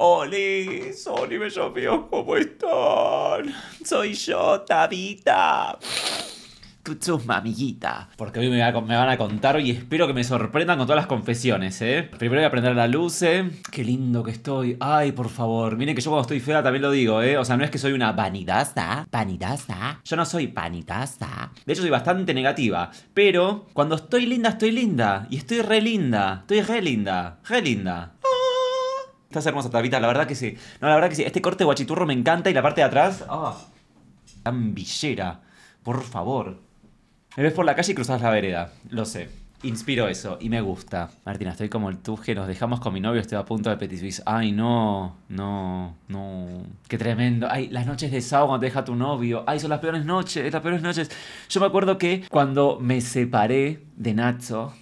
Oli, Sony, bellos míos, ¿cómo están? Soy yo, Tabita. Tus amiguita. Porque hoy me, van a contar y espero que me sorprendan con todas las confesiones, ¿eh? Primero voy a prender la luz, ¿eh? Qué lindo que estoy. Ay, por favor. Miren que yo cuando estoy fea también lo digo, ¿eh? O sea, no es que soy una vanidaza. Vanidaza. Yo no soy vanidaza. De hecho, soy bastante negativa. Pero cuando estoy linda, estoy linda. Y estoy re linda. Estoy re linda. Re linda. Estás hermosa, Tabita, la verdad que sí. No, la verdad que sí. Este corte guachiturro me encanta y la parte de atrás. ¡Ah! Tan villera. Por favor. Me ves por la calle y cruzas la vereda. Lo sé. Inspiro eso y me gusta. Martina, estoy como el tuje, nos dejamos con mi novio, estoy a punto de Petit. Ay, no, no, no. Qué tremendo. Ay, las noches de sábado cuando te deja tu novio. Ay, son las peores noches, las peores noches. Yo me acuerdo que cuando me separé de. Nacho.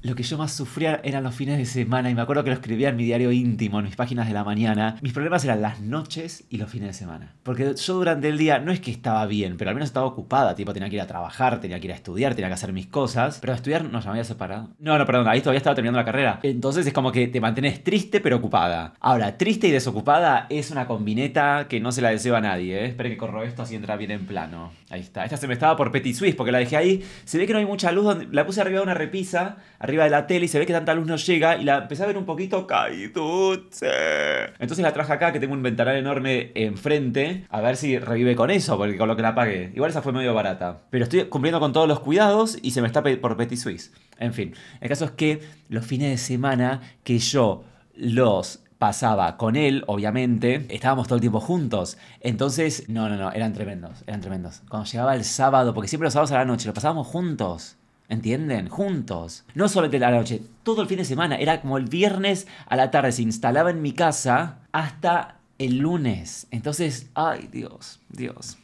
Lo que yo más sufría eran los fines de semana y me acuerdo que lo escribía en mi diario íntimo, en mis páginas de la mañana. Mis problemas eran las noches y los fines de semana. Porque yo durante el día no es que estaba bien, pero al menos estaba ocupada. Tipo, tenía que ir a trabajar, tenía que ir a estudiar, tenía que hacer mis cosas. Pero a estudiar me había separado. No, no, perdón, ahí todavía estaba terminando la carrera. Entonces es como que te mantienes triste pero ocupada. Ahora, triste y desocupada es una combineta que no se la deseo a nadie. ¿eh? Que corro esto así entra bien en plano. Ahí está. Esta se me estaba por Petit Suisse porque la dejé ahí. Se ve que no hay mucha luz. La puse arriba de una repisa arriba de la tele y se ve que tanta luz no llega y la empecé a ver un poquito caiduce. Entonces la traje acá que tengo un ventanal enorme enfrente a ver si revive con eso, porque con lo que la apagué. Igual esa fue medio barata. Pero estoy cumpliendo con todos los cuidados y se me está por Petit Suisse. En fin, el caso es que los fines de semana que yo los pasaba con él, obviamente, estábamos todo el tiempo juntos. Entonces, no, no, no, eran tremendos, eran tremendos. Cuando llegaba el sábado, porque siempre los sábados a la noche, lo pasábamos juntos. ¿Entienden? Juntos. No de la noche, todo el fin de semana. Era como el viernes a la tarde. Se instalaba en mi casa hasta el lunes. Entonces, ay Dios, Dios.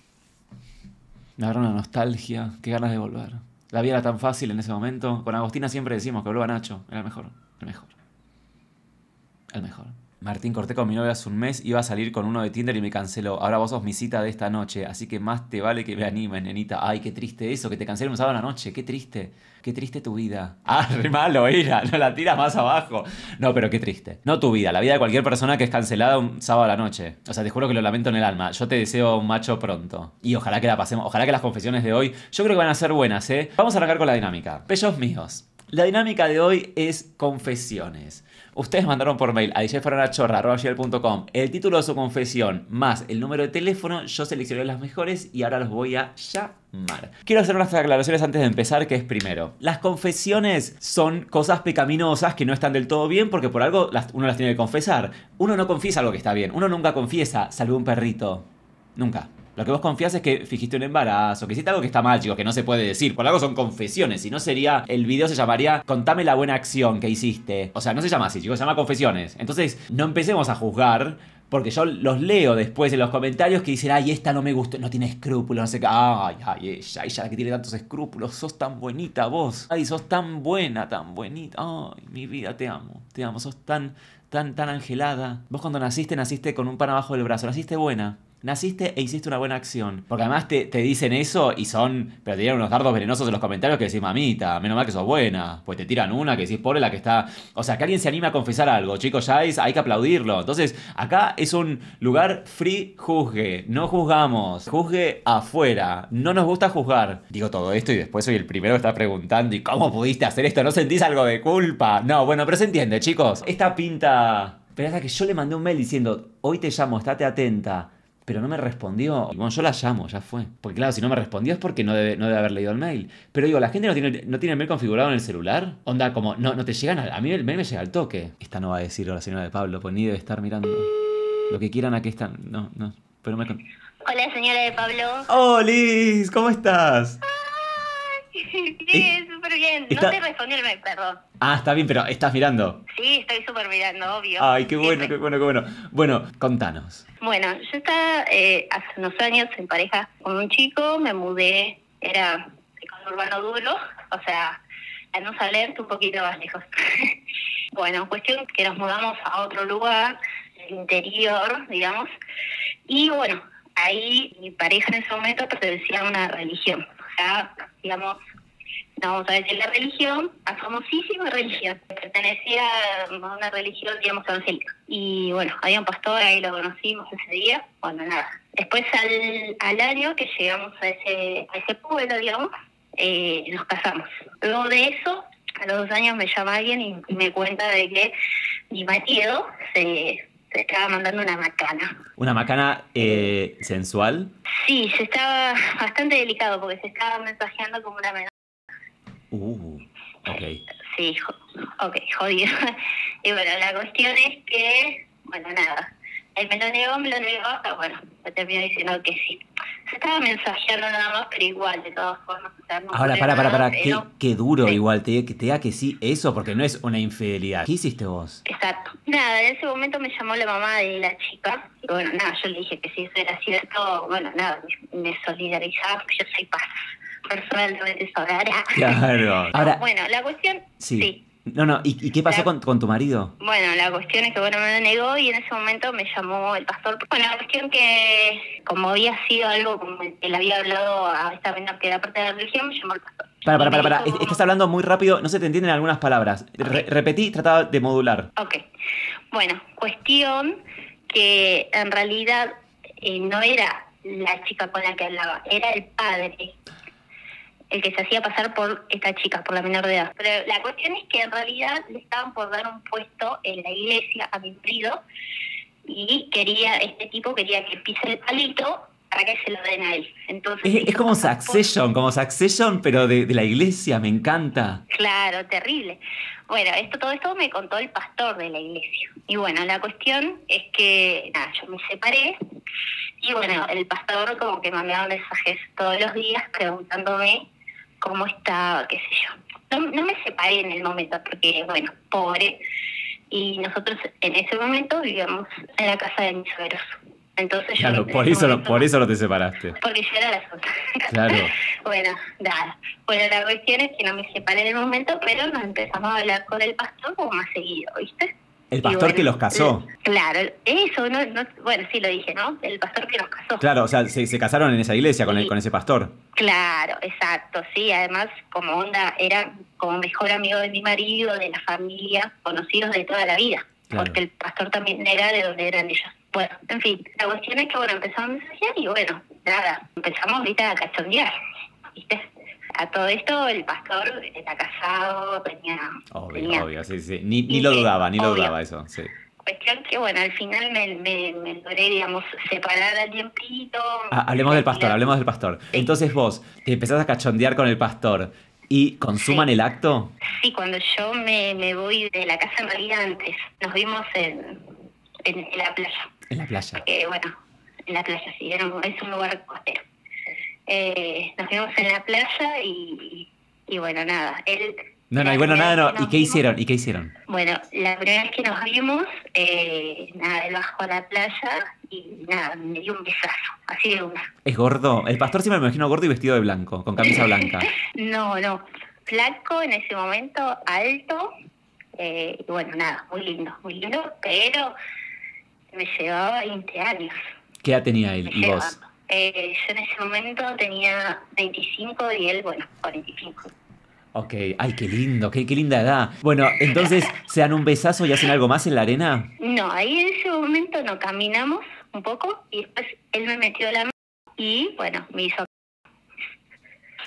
Me agarró una nostalgia. Qué ganas de volver. La vida era tan fácil en ese momento. Con Agostina siempre decimos que vuelva Nacho. Era el mejor. El mejor. El mejor. Martín, corté con mi novia hace un mes, iba a salir con uno de Tinder y me canceló. Ahora vos sos mi cita de esta noche, así que más te vale que me animes, nenita. Ay, qué triste eso, que te cancelen un sábado a la noche, qué triste. Qué triste tu vida. Ah, re malo, era, no la tiras más abajo. No, pero qué triste. No tu vida, la vida de cualquier persona que es cancelada un sábado a la noche. O sea, te juro que lo lamento en el alma. Yo te deseo un macho pronto. Y ojalá que la pasemos, ojalá que las confesiones de hoy, yo creo que van a ser buenas, ¿eh? Vamos a arrancar con la dinámica. Bellos míos. La dinámica de hoy es confesiones. Ustedes mandaron por mail a djfernachorra.com el título de su confesión más el número de teléfono. Yo seleccioné las mejores y ahora los voy a llamar. Quiero hacer unas aclaraciones antes de empezar, que es primero. Las confesiones son cosas pecaminosas que no están del todo bien porque por algo uno las tiene que confesar. Uno no confiesa algo que está bien. Uno nunca confiesa, salvo un perrito. Nunca. Lo que vos confías es que fijiste un embarazo, que hiciste algo que está mal, chicos, que no se puede decir. Por algo son confesiones. Si no sería, el video se llamaría Contame la buena acción que hiciste. O sea, no se llama así, chicos, se llama confesiones. Entonces, no empecemos a juzgar. Porque yo los leo después en los comentarios que dicen, ay, esta no me gustó, no tiene escrúpulos, no sé qué. Ay, ay, ella, ella que tiene tantos escrúpulos, sos tan bonita vos. Ay, sos tan buena, tan bonita. Ay, mi vida, te amo, te amo, sos tan, tan, tan angelada. Vos cuando naciste, naciste con un pan abajo del brazo, naciste buena naciste e hiciste una buena acción. Porque además te, dicen eso y son, pero te unos dardos venenosos en los comentarios que decís, mamita, menos mal que sos buena. Pues te tiran una que decís, pobre la que está... O sea, que alguien se anima a confesar algo, chicos, ya es, hay que aplaudirlo. Entonces, acá es un lugar free juzgue, no juzgamos, juzgue afuera, no nos gusta juzgar. Digo todo esto y después soy el primero que está preguntando, ¿y cómo pudiste hacer esto? ¿No sentís algo de culpa? No, bueno, pero se entiende, chicos. Esta pinta... Pero es que yo le mandé un mail diciendo, hoy te llamo, estate atenta pero no me respondió. bueno, yo la llamo, ya fue. Porque claro, si no me respondió es porque no debe, no debe haber leído el mail. Pero digo, ¿la gente no tiene, no tiene el mail configurado en el celular? Onda, como, no, no te llegan a... A mí el mail me llega al toque. Esta no va a decirlo la señora de Pablo, pues ni debe estar mirando. Lo que quieran aquí están. No, no. Pero me... Hola, señora de Pablo. ¡Oh, Liz! ¿Cómo estás? Sí, súper bien. No te respondí el mail, perdón. Ah, está bien, pero estás mirando. Sí, estoy súper mirando, obvio. Ay, qué bueno, qué bueno, qué bueno. Bueno, contanos. Bueno, yo estaba eh, hace unos años en pareja con un chico, me mudé, era de urbano duro, o sea, a no salir un poquito más lejos. bueno, cuestión que nos mudamos a otro lugar, el interior, digamos, y bueno, ahí mi pareja en ese momento pertenecía a una religión, sea, digamos, vamos a decir la religión, a famosísima religión. Pertenecía a una religión, digamos, evangélica. Y bueno, había un pastor, ahí lo conocimos ese día. Bueno, nada. Después al, al año que llegamos a ese, a ese pueblo, digamos, eh, nos casamos. Luego de eso, a los dos años me llama alguien y, y me cuenta de que mi marido se, estaba mandando una macana. ¿Una macana eh, sensual? Sí, se estaba bastante delicado porque se estaba mensajeando como una menor. Uh, ok. Sí, ok, jodido. Y bueno, la cuestión es que, bueno, nada. Él me lo negó, me lo negó, pero bueno, me terminó diciendo que sí. Se estaba mensajeando nada más, pero igual, de todas formas. o sea, no Ahora, para, para, para, qué, qué duro Sí. igual, te, que te diga que sí eso, porque no es una infidelidad. ¿Qué hiciste vos? Exacto. Nada, en ese momento me llamó la mamá de la chica. Y bueno, nada, yo le dije que si eso era cierto, bueno, nada, me- solidarizaba porque yo soy paz personalmente sobrada. Claro. Ahora, Bueno, la cuestión, sí. sí. No, no, ¿y, y qué pasó La- con, con tu marido? Bueno, la cuestión es que bueno me lo negó y en ese momento me llamó el pastor. Bueno, la cuestión que como había sido algo como que le había hablado a esta menor que era parte de la religión, me llamó el pastor. Para, para, para, para. dijo- est- Estás hablando muy rápido, no se te entienden algunas palabras. Re- repetí, trataba de modular. Ok. Bueno, cuestión que en realidad eh, no era la chica con la que hablaba, era el padre el que se hacía pasar por esta chica, por la menor de edad. Pero la cuestión es que en realidad le estaban por dar un puesto en la iglesia a mi marido y quería, este tipo quería que pise el palito para que se lo den a él. Entonces Es, como por- Succession, como Succession, pero de, de la iglesia, me encanta. Claro, terrible. Bueno, esto todo esto me contó el pastor de la iglesia. Y bueno, la cuestión es que, nada, yo me separé y bueno, el pastor como que mandaba mensajes todos los días preguntándome cómo estaba, qué sé yo. No, no me separé en el momento porque, bueno, pobre. Y nosotros en ese momento vivíamos en la casa de mis suegros. Entonces yo... Claro, en por eso, no, por eso no te separaste. Porque yo era la sola. Claro. Bueno, nada. Bueno, la cuestión es que no me separé en el momento, pero nos empezamos a hablar con el pastor como más seguido, ¿viste? El pastor bueno, que los casó. l- Claro, eso, no, no, bueno, sí lo dije, ¿no? El pastor que nos casó. Claro, o sea, se, se casaron en esa iglesia con, el, con ese pastor. Claro, exacto, sí. Además, como onda, era como mejor amigo de mi marido, de la familia, conocidos de toda la vida. Claro. Porque el pastor también era de donde eran ellos. Bueno, en fin, la cuestión es que, bueno, empezamos a mensajear y, bueno, nada, empezamos ahorita a cachondear, ¿viste? A todo esto, el pastor está casado, tenía... Obvio, tenía- obvio, sí, sí. Ni, lo dudaba, ni lo dudaba eso, sí. Cuestión que, bueno, al final me, me, me logré, digamos, separar al tiempito. Ah, hablemos del pastor, hablemos del pastor. Sí. Entonces vos te empezás a cachondear con el pastor y consuman Sí. el acto. Sí, cuando yo me, me voy de la casa en realidad antes, nos vimos en, en, en la playa. En la playa. Eh, bueno, en la playa, sí, era es un lugar costero. Eh, nos vimos en la playa y, y bueno, nada. Él, No, no, y bueno, nada, no. ¿Y qué vimos- hicieron? ¿Y qué hicieron? Bueno, la primera vez que nos vimos, eh, nada, él bajó a la playa y nada, me dio un besazo, así de una. ¿Es gordo? El pastor siempre me imagino gordo y vestido de blanco, con camisa blanca. No, no. Flaco en ese momento, alto. Eh, y bueno, nada, muy lindo, muy lindo, pero me llevaba 20 años. ¿Qué edad tenía él Me y llevaba. vos? Eh, yo en ese momento tenía 25 y él, bueno, 45. Ok, ay, qué lindo, qué, qué linda edad. Bueno, entonces, ¿se dan un besazo y hacen algo más en la arena? No, ahí en ese momento nos caminamos un poco y después él me metió la mano y bueno, me hizo...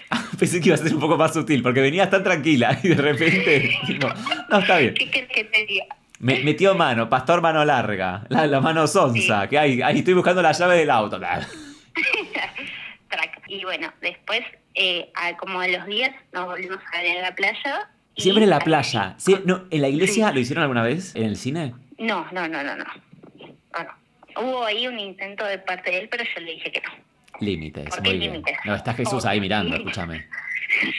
Pensé que iba a ser un poco más sutil, porque venías tan tranquila y de repente, tipo, no, está bien. ¿Qué querés que te diga? Me, metió mano, pastor mano larga, la, la mano sonza, Sí. que ahí, ahí estoy buscando la llave del auto. Track. Y bueno, después, eh, a- como a los días, nos volvimos a ver en la playa. Siempre en la playa. Sí, no, ¿En la iglesia Sí. lo hicieron alguna vez? ¿En el cine? No, no, no, no, no. Hubo ahí un intento de parte de él, pero yo le dije que no. Límites, ¿Por qué muy bien. límites? No, está Jesús ahí mirando, escúchame.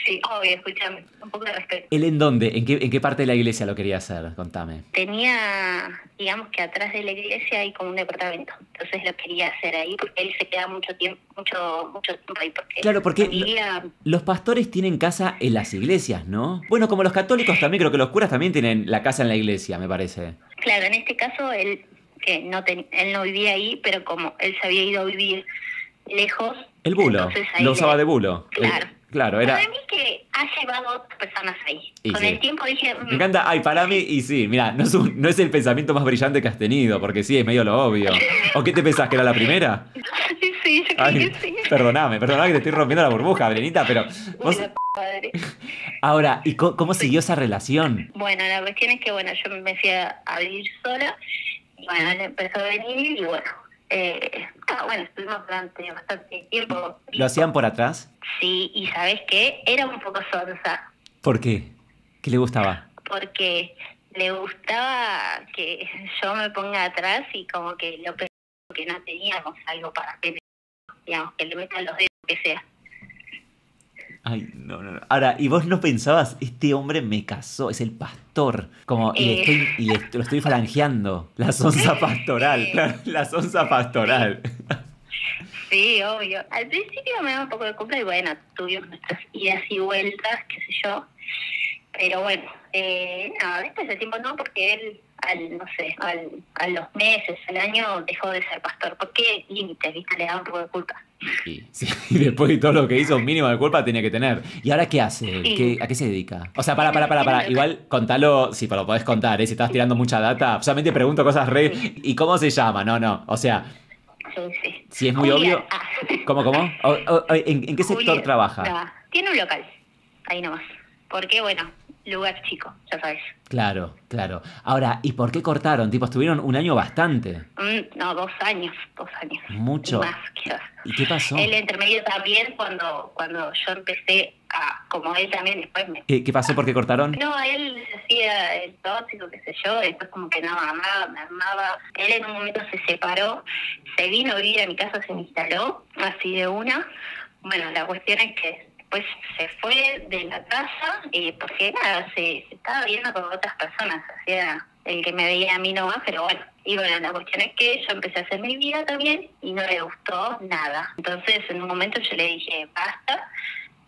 Sí, obvio, escúchame, un poco de respeto. ¿Él en dónde? ¿En qué, ¿En qué parte de la iglesia lo quería hacer? Contame. Tenía, digamos que atrás de la iglesia hay como un departamento. Entonces lo quería hacer ahí porque él se queda mucho tiempo, mucho, mucho tiempo ahí. Porque Claro, porque- familia- Los pastores tienen casa en las iglesias, ¿no? Bueno, como los católicos también, creo que los curas también tienen la casa en la iglesia, me parece. Claro, en este caso él que no ten- él no vivía ahí, pero como él se había ido a vivir lejos, El bulo. Lo le- usaba de bulo. El- Claro, era... Para mí que ha llevado a otras personas ahí. Y Con sí. el tiempo dije... Me mm, encanta, ay, para mí, y sí, mira, no es, un- no es el pensamiento más brillante que has tenido, porque sí, es medio lo obvio. ¿O qué te pensás, que era la primera? Sí, yo creo Ay, que sí. perdoname, perdoname que te estoy rompiendo la burbuja, Berenita, pero vos... Ahora, ¿y co- cómo siguió esa relación? Bueno, la cuestión es que, bueno, yo me fui a, a vivir sola. Y bueno, él empezó a venir y bueno... Eh, ah, bueno, estuvimos durante bastante tiempo. ¿Lo hacían por atrás? Sí, y ¿sabes qué? Era un poco sonsa. ¿Por qué? ¿Qué le gustaba? porque le gustaba que yo me ponga atrás y como que lo que no teníamos algo para pene, digamos, que le metan los dedos, que sea. Ay, no, no, no. Ahora, ¿y vos no pensabas, este hombre me casó, es el pastor? Como, y, le estoy, y le- lo estoy falangeando. La sonza pastoral, la sonza pastoral. Sí, obvio. Al principio me daba un poco de culpa y bueno, tuvimos nuestras idas y vueltas, qué sé yo. Pero bueno, eh, no, después de tiempo no, porque él, al, no sé, al, a los meses, al año, dejó de ser pastor. Porque límites, ¿viste? Le daba un poco de culpa. Y, sí, y después de todo lo que hizo, un mínimo de culpa tenía que tener. ¿Y ahora qué hace? Sí. ¿Qué- ¿A qué se dedica? O sea, para, para, para, para. Igual contalo, si lo podés contar, ¿eh? si estás tirando mucha data. Solamente pregunto cosas re. ¿Y cómo se llama? No, no. O sea, Sí, sí. si es muy obvio. ah. ¿Cómo, cómo? O- o- o- ¿en, en qué sector trabaja? no, tiene un local, ahí nomás. Porque, bueno, lugar chico, ya sabes. Claro, claro. Ahora, ¿y por qué cortaron? Tipo, estuvieron un año bastante. Mm, no, dos años, dos años. Mucho. Y más, quizás. ¿Y qué pasó? El intermedio también, cuando cuando yo empecé a, como él también después me... ¿Qué, qué pasó? ¿Por qué cortaron? No, él se hacía el tóxico, qué sé yo, después como que no me amaba, me amaba. Él en un momento se separó, se vino a vivir a mi casa, se me instaló, así de una. Bueno, la cuestión es que después se fue de la casa, eh, porque nada, se, se estaba viendo con otras personas, hacía el que me veía a mí nomás, pero bueno. Y bueno, la cuestión es que yo empecé a hacer mi vida también y no le gustó nada. Entonces en un momento yo le dije, basta.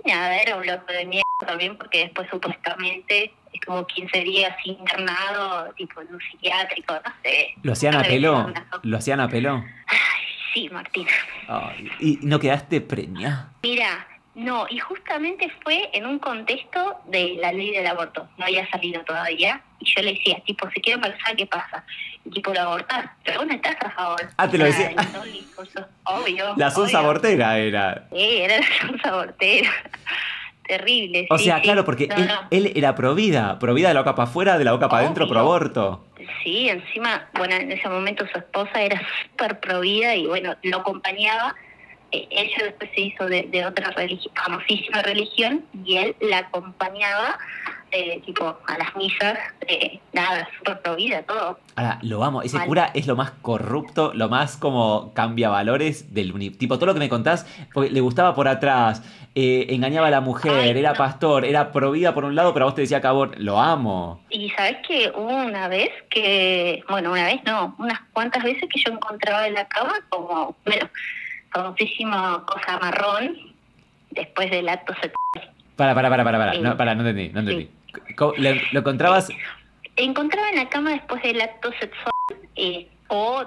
Nada, era un loco de mierda también porque después supuestamente estuvo 15 días internado, tipo en un psiquiátrico, no sé. ¿Lo hacían a ¿Lo hacían a? Ay, sí, Martina. ¿Y no quedaste preñada? Mira, no, y justamente fue en un contexto de la ley del aborto. No había salido todavía. Y yo le decía, tipo, si quiero embarazar, ¿qué pasa? Y tipo, lo abortar. Pero vos no estás a favor. Ah, te lo decía. Ay, no, discurso. Obvio. La obvio. abortera era. Sí, era la sonza abortera. Terrible. O sí, sea, sí. claro, porque No, él, no. él era pro vida. Pro vida de la boca para afuera, de la boca para adentro, pro aborto. Sí, encima, bueno, en ese momento su esposa era súper provida y bueno, lo acompañaba. Ella después se hizo de, de otra religión, famosísima religión y él la acompañaba, eh, tipo, a las misas, eh, nada, súper provida, todo. Ahora, lo amo. Ese cura es lo más corrupto, lo más como cambia valores del uni. Tipo, todo lo que me contás, porque le gustaba por atrás, eh, engañaba a la mujer, Ay, era no. pastor, era pro vida por un lado, pero a vos te decía que abor- Lo amo. Y sabes que hubo una vez que, bueno, una vez no, unas cuantas veces que yo encontraba en la cama como, bueno, famosísima cosa marrón después del acto sexual. Para, para, para, para, para. Sí. No, para, no entendí, no entendí. ¿Lo, lo encontrabas? Encontraba en la cama después del acto sexual eh, o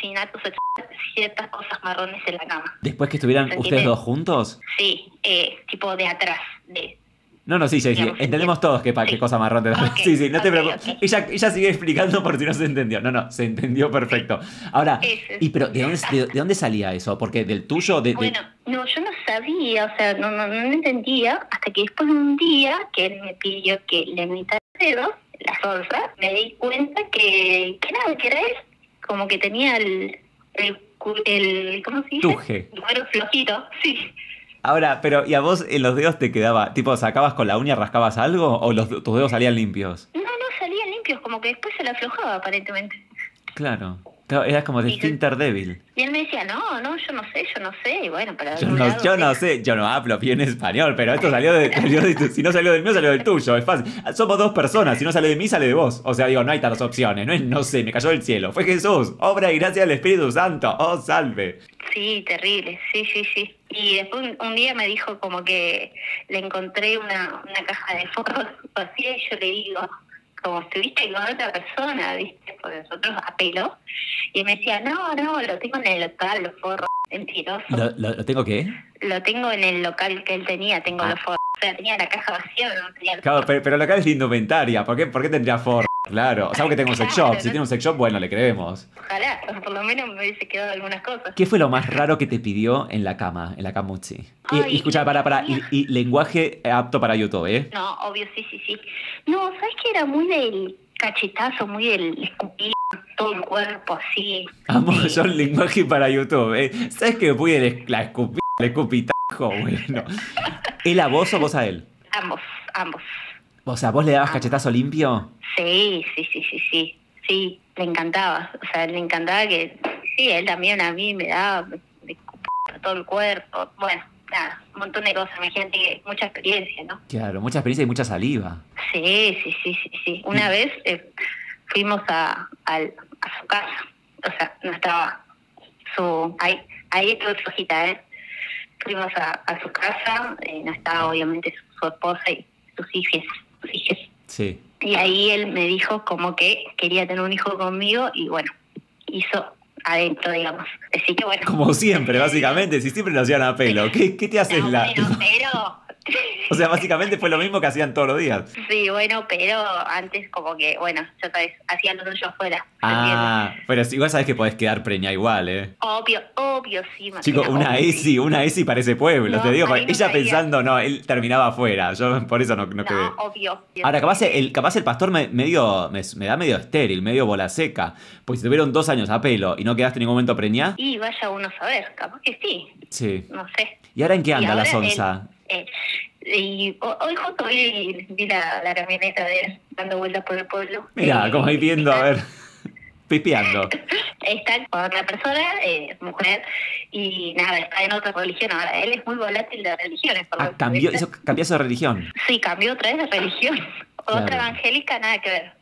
sin acto sexual ciertas cosas marrones en la cama. Después que estuvieran ¿Se ustedes dos juntos? Sí, eh, tipo de atrás. De, No, no, sí, sí, sí. Entendemos todos qué, qué cosa marrón te da. Sí, sí, no te preocupes. Ella, ella sigue explicando por si no se entendió. No, no, se entendió perfecto. Ahora. ¿y pero de dónde, de, de dónde salía eso? Porque del tuyo, de, Bueno, no, yo no sabía, o sea, no, no, no entendía, hasta que después de un día que él me pidió que le el dedo, la salsa, me di cuenta que, que nada, que era él, como que tenía el, el, el ¿cómo se dice? Tuje. El cuero flojito, sí. Ahora, pero ¿y a vos en los dedos te quedaba? Tipo, ¿sacabas con la uña, rascabas algo? ¿O los, tus dedos salían limpios? No, no, salían limpios, como que después se la aflojaba aparentemente. Claro. Eras como de Y débil. Y él me decía, no, no, yo no sé, yo no sé, y bueno, para Yo no, yo no sé, yo no hablo bien español, pero esto salió de, salió de si no salió del mío, salió del tuyo, es fácil. Somos dos personas, si no sale de mí, sale de vos. O sea, digo, no hay tantas opciones, no es, no sé, me cayó del cielo. Fue Jesús, obra y gracia del Espíritu Santo, oh salve. Sí, terrible, sí, sí, sí. Y después un- un día me dijo como que le encontré una, una caja de fotos vacía y yo le digo, como estuviste con otra persona, ¿viste? Porque nosotros apeló. Y me decía, no, no, lo tengo en el local, los forros. Mentiroso. ¿Lo, lo, lo tengo qué? Lo tengo en el local que él tenía, tengo Ah. los forros. O sea, tenía la caja vacía, no tenía Claro, pero, pero lo acá es de indumentaria. ¿Por qué, ¿Por qué tendría Ford? Claro, o sea, que tengo un sex shop. Si tiene un sex shop, bueno, le creemos. Ojalá, por lo menos me hubiese quedado algunas cosas. ¿Qué fue lo más raro que te pidió en la cama, en la camuchi? Y, y escucha, para, para, y lenguaje apto para YouTube, ¿eh? No, obvio, sí, sí, sí. No, ¿sabes que era muy del cachetazo, muy del escupir todo el cuerpo así? Amo Eh, yo el lenguaje para YouTube, ¿eh? ¿Sabes que fui el, la escupi, el escupitajo? Bueno. ¿Él a vos o vos a él? Ambos, ambos. O sea, ¿vos le dabas cachetazo limpio? Sí, sí, sí, sí, sí. Sí, le encantaba. O sea, le encantaba que. Sí, él también a mí me daba. Me, me escupía todo el cuerpo. Bueno, nada, un montón de cosas. Imagínate que mucha experiencia, ¿no? Claro, mucha experiencia y mucha saliva. Sí, sí, sí, sí, sí. Una vez eh, fuimos a, al- a su casa. O sea, no estaba su... Ahí, ahí estuvo su hojita, ¿eh? Fuimos a, a su casa, eh, no estaba obviamente su, su esposa y sus hijos, sus hijos. Sí. Y ahí él me dijo como que quería tener un hijo conmigo y bueno, hizo adentro, digamos. Así que bueno. Como siempre, básicamente, si siempre lo hacían a pelo. ¿Qué, qué te haces No, la...? bueno, pero... O sea, básicamente fue lo mismo que hacían todos los días. Sí, bueno, pero antes como que, bueno, ya sabes, hacían lo suyo afuera. Ah, pero igual sabes que podés quedar preña igual, ¿eh? Obvio, obvio, sí. Chico, Martina, una obvio, ESI, una ESI parece pueblo, No, te digo, ella pensando, no, él terminaba afuera, yo por eso no, no quedé. No, obvio. Ahora, capaz el, capaz el pastor me, medio, me, me da medio estéril, medio bola seca, pues si tuvieron dos años a pelo y no quedaste en ningún momento preñá, Y vaya uno a saber, capaz que sí, sí. no sé. ¿Y ahora en qué anda la sonza? Y ho- hoy justo vi, vi la, la camioneta de él dando vueltas por el pueblo. Mira, como ahí viendo, a ver, pipeando. Está con otra persona, eh, mujer, y nada, está en otra religión. Ahora, él es muy volátil de religiones. por Ah, cambió, hizo, cambiazo de religión. Sí, cambió otra vez de religión. Otra evangélica, nada que ver.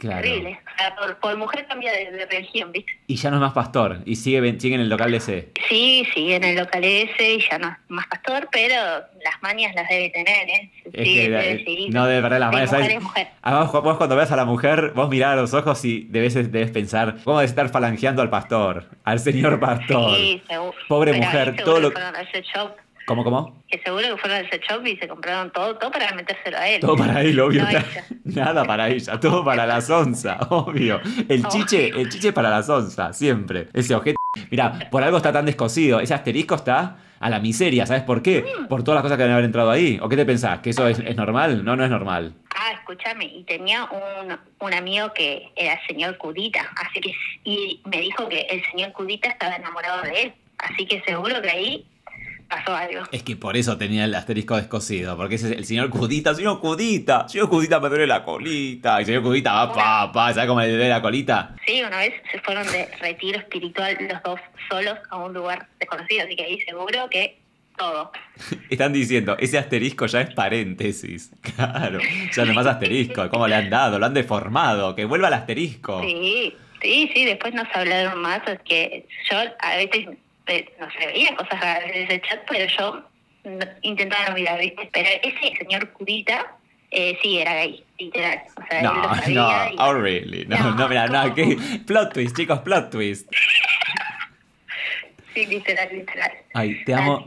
Claro. Terrible. O sea, por, por mujer cambia de, de religión, ¿viste? Y ya no es más pastor, y sigue, sigue en el local de ese. Sí, sí, en el local ese y ya no es más pastor, pero las mañas las debe tener, ¿eh? Es Sí, que, debe eh, seguir. no debe perder las Sí, manos, mujer es mujer. Además, vos cuando veas a la mujer, vos mirás a los ojos y debes, debes pensar, ¿cómo debes estar falangeando al pastor? Al señor pastor. Sí, seguro. Pobre Pero mujer, todo que lo- shop, ¿Cómo, cómo? que seguro que fueron al sex shop y se compraron todo, todo para metérselo a él. Todo para él, obvio. No. Nada para ella, todo para la sonza, obvio. El chiche, el chiche para la sonza, siempre. Ese objeto. Mira, por algo está tan descosido. Ese asterisco está a la miseria, ¿sabes por qué? Mm. Por todas las cosas que deben haber entrado ahí. ¿O qué te pensás? ¿Que eso es, es normal? No, no es normal. Ah, escúchame, y tenía un, un amigo que era señor Cudita, así que, y me dijo que el señor Cudita estaba enamorado de él, así que seguro que ahí pasó algo. Es que por eso tenía el asterisco descosido, porque ese es el señor Cudita, señor Cudita, señor Cudita me duele la colita, y el señor Cudita va pa, pa, ¿sabes cómo le duele la colita? Sí, una vez se fueron de retiro espiritual los dos solos a un lugar desconocido, así que ahí seguro que todo. Están diciendo, ese asterisco ya es paréntesis. Claro, ya no más asterisco. ¿Cómo le han dado? Lo han deformado. Que vuelva al asterisco. Sí, sí, sí, después nos hablaron más, es que yo a veces, eh, no sé, veía cosas raras en ese chat, pero yo no- intentaba no mirar, ¿viste? Pero ese señor Curita, eh, sí, era gay, literal. O sea, No, no, y- oh really. No, no, No, mira, no, que. Plot twist, chicos, plot twist. Sí, literal, literal. Ay, te amo,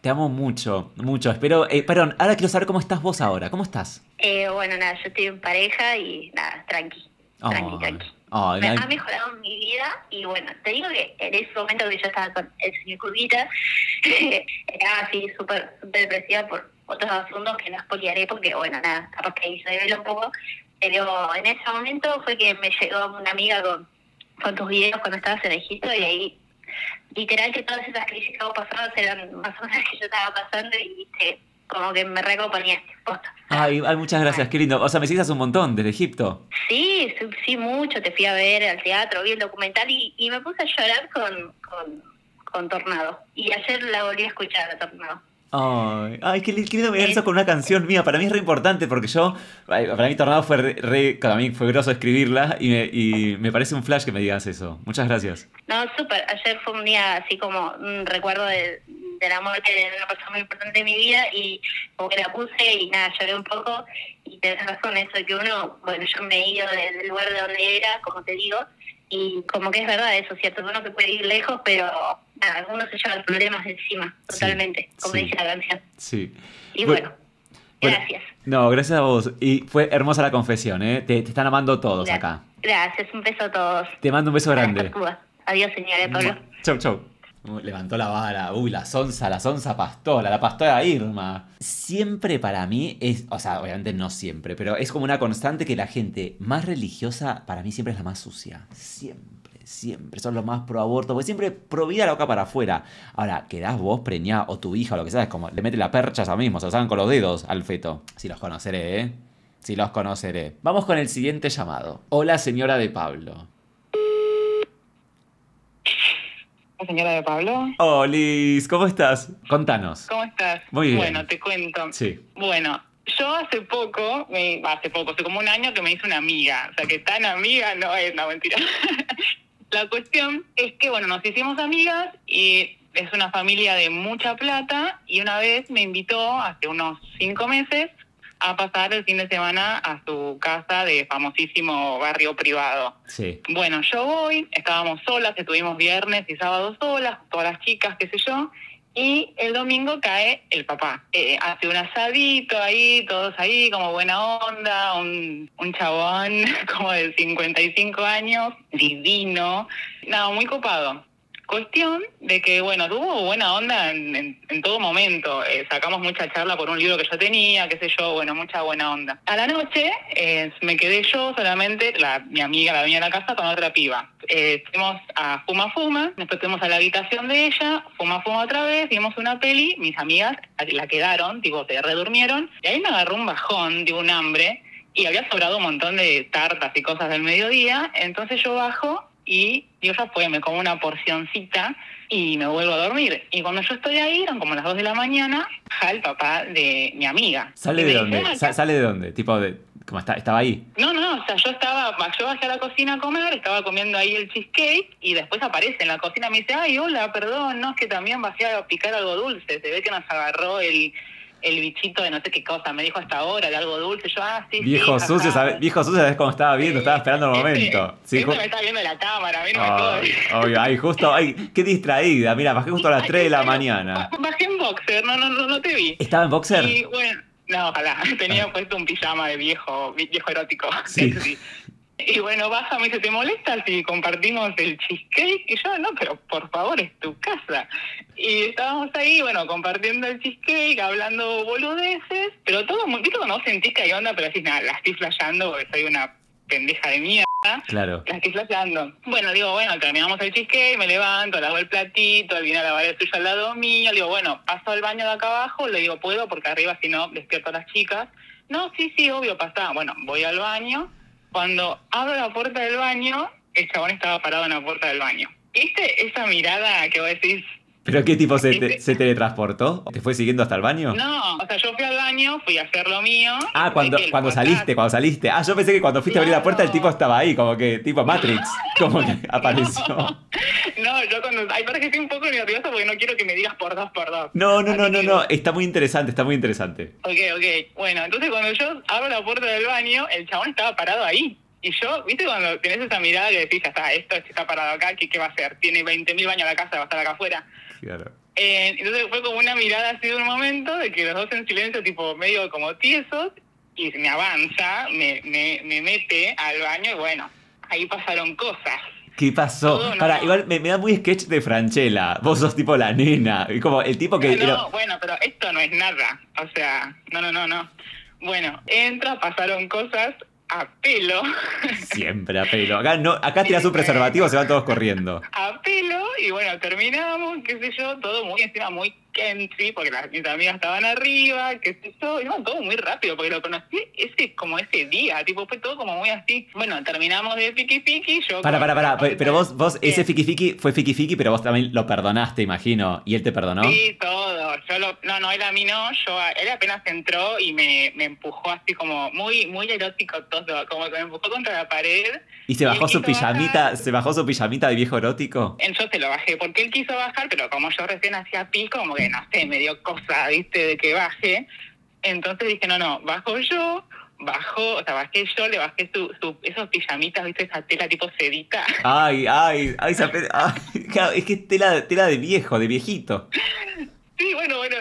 te, amo mucho, mucho. Espero, eh, perdón, ahora quiero saber cómo estás vos ahora. ¿Cómo estás? Eh, bueno, nada, yo estoy en pareja y nada, tranqui, tranqui, tranqui. Me ha mejorado mi vida y bueno, te digo que en ese momento que yo estaba con el señor Curvita, era así súper súper depresiva por otros asuntos que no expoliaré porque bueno, nada, capaz que ahí se devela un poco, pero en ese momento fue que me llegó una amiga con, con tus videos cuando estabas en Egipto y ahí literal que todas esas crisis que vos pasabas eran más o menos las que yo estaba pasando y viste, como que me reacompañaste, posta. Ay, ay, muchas gracias, qué lindo. O sea, me hace un montón desde Egipto. Sí, sí, sí, mucho. Te fui a ver al teatro, vi el documental y, y me puse a llorar con, con, con Tornado. Y ayer la volví a escuchar a Tornado. Ay, ay, qué, li- qué lindo ver eso con una canción mía. Para mí es re importante porque yo, para mí Tornado fue re, re- para mí fue groso escribirla y me, y me parece un flash que me digas eso. Muchas gracias. No, súper. Ayer fue un día así como un recuerdo de, de la muerte de una persona muy importante de mi vida y como que la puse y nada, lloré un poco. Y tenés razón, eso que uno, bueno, yo me he ido de- del lugar de donde era, como te digo, y como que es verdad eso, ¿cierto? Uno que puede ir lejos, pero nada, uno se lleva los problemas encima, Sí, totalmente, como sí. dice la canción. Sí. Y Bueno, bueno, bueno, gracias. No, gracias a vos. Y fue hermosa la confesión, ¿eh? Te, te están amando todos acá. Gracias, un beso a todos. Te mando un beso grande. Adiós, señora Pablo. Chau, chau. Levantó la vara. Uy, la sonza, la sonza pastora, la pastora Irma. Siempre para mí es, o sea, obviamente no siempre, pero es como una constante que la gente más religiosa para mí siempre es la más sucia. Siempre, siempre. Son los más pro aborto, porque siempre pro vida la boca para afuera. Ahora, quedás vos preñada o tu hija o lo que sea, es como le mete la percha ya mismo, se lo sacan con los dedos al feto. Si los conoceré, ¿eh? Si los conoceré. Vamos con el siguiente llamado. Hola, señora de Pablo. Señora de Pablo. Oh, Liz, ¿cómo estás? Contanos. ¿Cómo estás? Muy bien. Bueno, te cuento. Sí. Bueno, yo hace poco, me- hace poco, hace como un año que me hice una amiga. O sea, que tan amiga no es, no, mentira. La cuestión es que, bueno, nos hicimos amigas y es una familia de mucha plata y una vez me invitó, hace unos cinco meses, a pasar el fin de semana a su casa de famosísimo barrio privado. Sí. Bueno, yo voy, estábamos solas, estuvimos viernes y sábado solas, todas las chicas, qué sé yo, y el domingo cae el papá. Eh, hace un asadito ahí, todos ahí, como buena onda, un, un chabón como de 55 años, divino, nada, muy copado. Cuestión de que, bueno, tuvo buena onda en, en- en todo momento. Eh, sacamos mucha charla por un libro que yo tenía, qué sé yo, bueno, mucha buena onda. A la noche eh, me quedé yo solamente, la, mi amiga, la dueña de la casa, con otra piba. Eh, fuimos a Fuma Fuma, después fuimos a la habitación de ella, Fuma Fuma otra vez, vimos una peli, mis amigas la quedaron, tipo, se redurmieron, y ahí me agarró un bajón, digo, un hambre, y había sobrado un montón de tartas y cosas del mediodía, entonces yo bajo y yo ya fue, me como una porcioncita y me vuelvo a dormir. Y cuando yo estoy ahí, eran como las 2 de la mañana, ja el papá de mi amiga. ¿Sale de dónde? dice, Sa- "Ah, ¿Sale de dónde? Tipo de. ¿Cómo está? ¿Estaba ahí? no, no, o sea, yo estaba, yo bajé a la cocina a comer, estaba comiendo ahí el cheesecake y después aparece en la cocina y me dice, ay, hola, perdón, no, es que también bajé a picar algo dulce, se ve que nos agarró el, el bichito de no sé qué cosa, me dijo hasta ahora de algo dulce, yo, ah, sí, sí, Viejo jaja". sucio, ¿sabes? Viejo sucio, ¿sabes cómo estaba viendo? Estaba esperando el Este- momento. Sí, este me está viendo la cámara, a mí no me Ay, jode. obvio, ay, justo, ay, qué distraída. Mira, bajé justo a las Ay, 3 de la mañana. ba- Bajé en boxer, no, no, no, no te vi. ¿Estaba en boxer? Y bueno, no, ojalá. Tenía puesto un pijama de viejo, viejo erótico. Sí. Y bueno, baja, me dice, ¿te molesta si compartimos el cheesecake? Y yo, no, pero por favor, es tu casa. Y estábamos ahí, bueno, compartiendo el cheesecake, hablando boludeces, pero todo muy, ¿viste vos sentís que hay onda, pero decís, nada, la estoy flasheando porque soy una pendeja de mierda? Claro. La estoy flasheando. Bueno, digo, bueno, terminamos el cheesecake, me levanto, lavo el platito, viene a lavar el suyo al lado mío, le digo, bueno, paso al baño de acá abajo, le digo, puedo, porque arriba si no despierto a las chicas. No, sí, sí, obvio, pasa. Bueno, voy al baño. Cuando abro la puerta del baño, el chabón estaba parado en la puerta del baño. ¿Viste esa mirada que vos decís? ¿Pero qué tipo se, te- se teletransportó? ¿Te fue siguiendo hasta el baño? No, o sea, yo fui al baño, fui a hacer lo mío. Ah, cuando, cuando saliste, cuando saliste. Ah, yo pensé que cuando fuiste a abrir la puerta el tipo estaba ahí, como que tipo Matrix, como que apareció. No, yo cuando... Ay, parece que estoy un poco nerviosa porque no quiero que me digas por dos por dos. No, no, no, no, no, está muy interesante, está muy interesante. Ok, ok. Bueno, entonces cuando yo abro la puerta del baño, el chabón estaba parado ahí. Y yo, ¿viste cuando tenés esa mirada que decís, ya está, esto está parado acá, ¿qué, qué va a hacer? Tiene 20.000 baños la casa, va a estar acá afuera. Claro. Eh, entonces fue como una mirada así de un momento, de que los dos en silencio, tipo medio como tiesos, y me avanza, me, me, me mete al baño y bueno, ahí pasaron cosas. ¿Qué pasó? Todo no. Para, igual me, me da muy sketch de Franchella. Vos sos tipo la nena. Y como el tipo que. no, era- bueno, pero esto no es nada. O sea, no, no, no, no. Bueno, entra, pasaron cosas a pelo, Siempre a pelo. Acá, no, acá tirás un preservativo, se van todos corriendo. a pelo, y bueno, terminamos, qué sé yo, todo muy encima, muy country, porque las, mis amigas estaban arriba, qué sé yo, y no, todo muy rápido, porque lo conocí ese, como ese día, tipo, fue todo como muy así. Bueno, terminamos de piqui piqui, yo... Para, para, para. pe- Pero vos, vos ese fiki fiki fue fiki fiki, pero vos también lo perdonaste, imagino. ¿Y él te perdonó? Sí, todo. Yo lo, no, no, él a mí no. Yo, a- él apenas entró y me, me empujó así como muy, muy erótico todo, como que me empujó contra la pared. ¿Y se bajó él su pijamita, bajar. se bajó su pijamita de viejo erótico? Yo se lo bajé porque él quiso bajar, pero como yo recién hacía pis, como que no sé, me dio cosa, viste, de que baje. Entonces dije, no, no, bajo yo, bajó, o sea, bajé yo, le bajé su, su, esos pijamitas, viste, esa tela tipo sedita. Ay, ay, ay, esa ay, claro, es que es tela, tela de viejo, de viejito. Sí, bueno, bueno,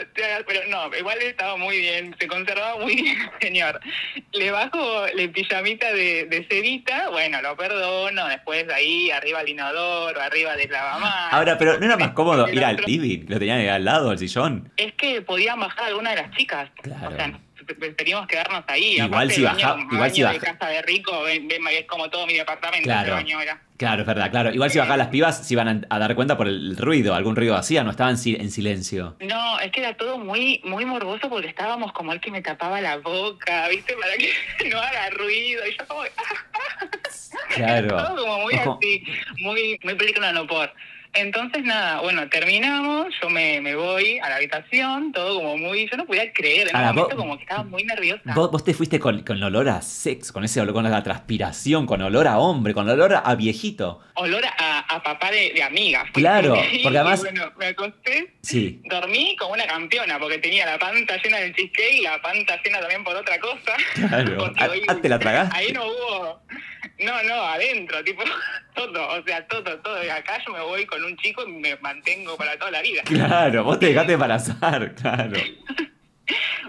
pero no, igual estaba muy bien, se conservaba muy bien, señor. Le bajo la pijamita de, de sedita, bueno, lo perdono, después de ahí, arriba al inodoro, arriba del lavamanos. Ahora, pero ¿no era más cómodo El ir al living? Lo tenían al lado, al sillón. Es que podían bajar alguna de las chicas. Claro. O sea, preferimos quedarnos ahí. Igual Aparte, si el baño- baja- igual si baño de baja- casa de rico, ven- ven, es como todo mi departamento, Claro. ese baño era. Claro, es verdad, claro. Igual si bajaban las pibas se iban a, dar cuenta por el ruido, algún ruido hacía, no estaban en silencio. No, es que era todo muy muy morboso porque estábamos como el que me tapaba la boca, ¿viste? Para que no haga ruido. Y yo como... Claro. Todo como muy así, muy, muy película no por. Entonces, nada, bueno, terminamos, yo me, me voy a la habitación, todo como muy... Yo no podía creer, en un Ahora, momento vos- como que estaba muy nerviosa. Vos, vos te fuiste con, con olor a sexo, con ese olor, con la transpiración, con olor a hombre, con olor a, a viejito. Olor a, a papá de, de amiga. fue. Claro, Y, porque además- bueno, me acosté, Sí. dormí como una campeona, porque tenía la panza llena del cheesecake y la panza llena también por otra cosa. Claro. Ah, hoy- ah, ¿te la tragaste? Ahí no hubo... No, no, adentro, tipo, todo, o sea, todo, todo. Acá yo me voy con un chico y me mantengo para toda la vida. Claro, vos te dejaste embarazar, claro.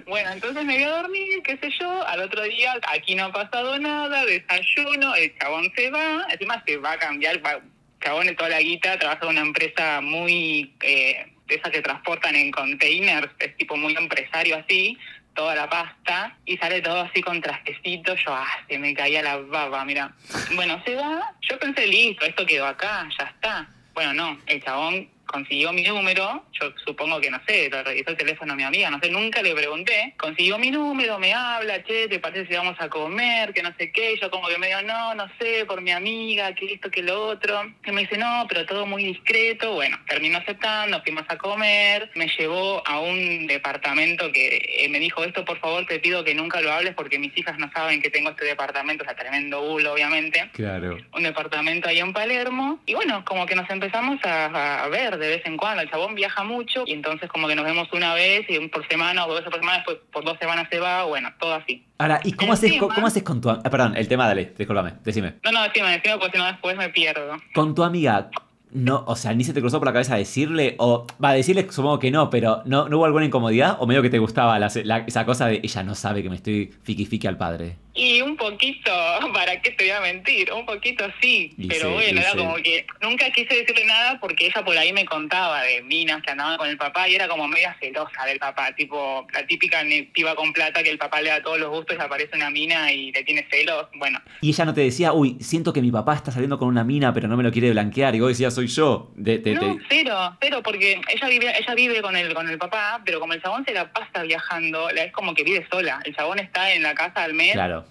Bueno, entonces me voy a dormir, qué sé yo, al otro día aquí no ha pasado nada, desayuno, el chabón se va, encima se va a cambiar, va, chabón toda la guita, trabaja en una empresa muy, eh, de esas que transportan en containers, es tipo muy empresario así, toda la pasta, y sale todo así con trajecito, yo, ah, se me caía la baba, mira. Bueno, se va, yo pensé, listo, esto quedó acá, ya está. Bueno, no, el chabón consiguió mi número, yo supongo que no sé, lo revisó el teléfono a mi amiga, no sé, nunca le pregunté, consiguió mi número, me habla, che, ¿te parece si vamos a comer? Que no sé qué, y yo como que me digo, no, no sé, por mi amiga, que esto, que lo otro, y me dice, no, pero todo muy discreto, bueno, terminó aceptando, fuimos a comer, me llevó a un departamento que eh, me dijo, esto por favor te pido que nunca lo hables porque mis hijas no saben que tengo este departamento, o sea, tremendo bulo, obviamente Claro. un departamento ahí en Palermo y bueno, como que nos empezamos a, a ver de vez en cuando. El chabón viaja mucho y entonces como que nos vemos una vez y por semana o dos veces por semana, después por dos semanas se va, bueno, todo así. Ahora, ¿y cómo haces, cómo haces con tu... am- ah, perdón, el tema, dale, discúlpame, decime. No, no, decime, decime porque si no después me pierdo. Con tu amiga, no, o sea, ni se te cruzó por la cabeza decirle, o, va, decirle supongo que no, pero ¿no, no hubo alguna incomodidad? ¿O medio que te gustaba la- la- esa cosa de ella no sabe que me estoy fiqui fiqui al padre? Y un poquito, ¿para qué te voy a mentir? Un poquito sí, Y pero bueno, era como que nunca quise decirle nada porque ella por ahí me contaba de minas que andaban con el papá y era como media celosa del papá, tipo la típica piba con plata que el papá le da todos los gustos y aparece una mina y le tiene celos, bueno. Y ella no te decía, uy, siento que mi papá está saliendo con una mina, pero no me lo quiere blanquear. Y vos decías, soy yo. De, te- No, te- cero, cero, porque ella vive, ella vive con el, con el papá, pero como el chabón se la pasa viajando, la- es como que vive sola. El chabón está en la casa al mes Claro.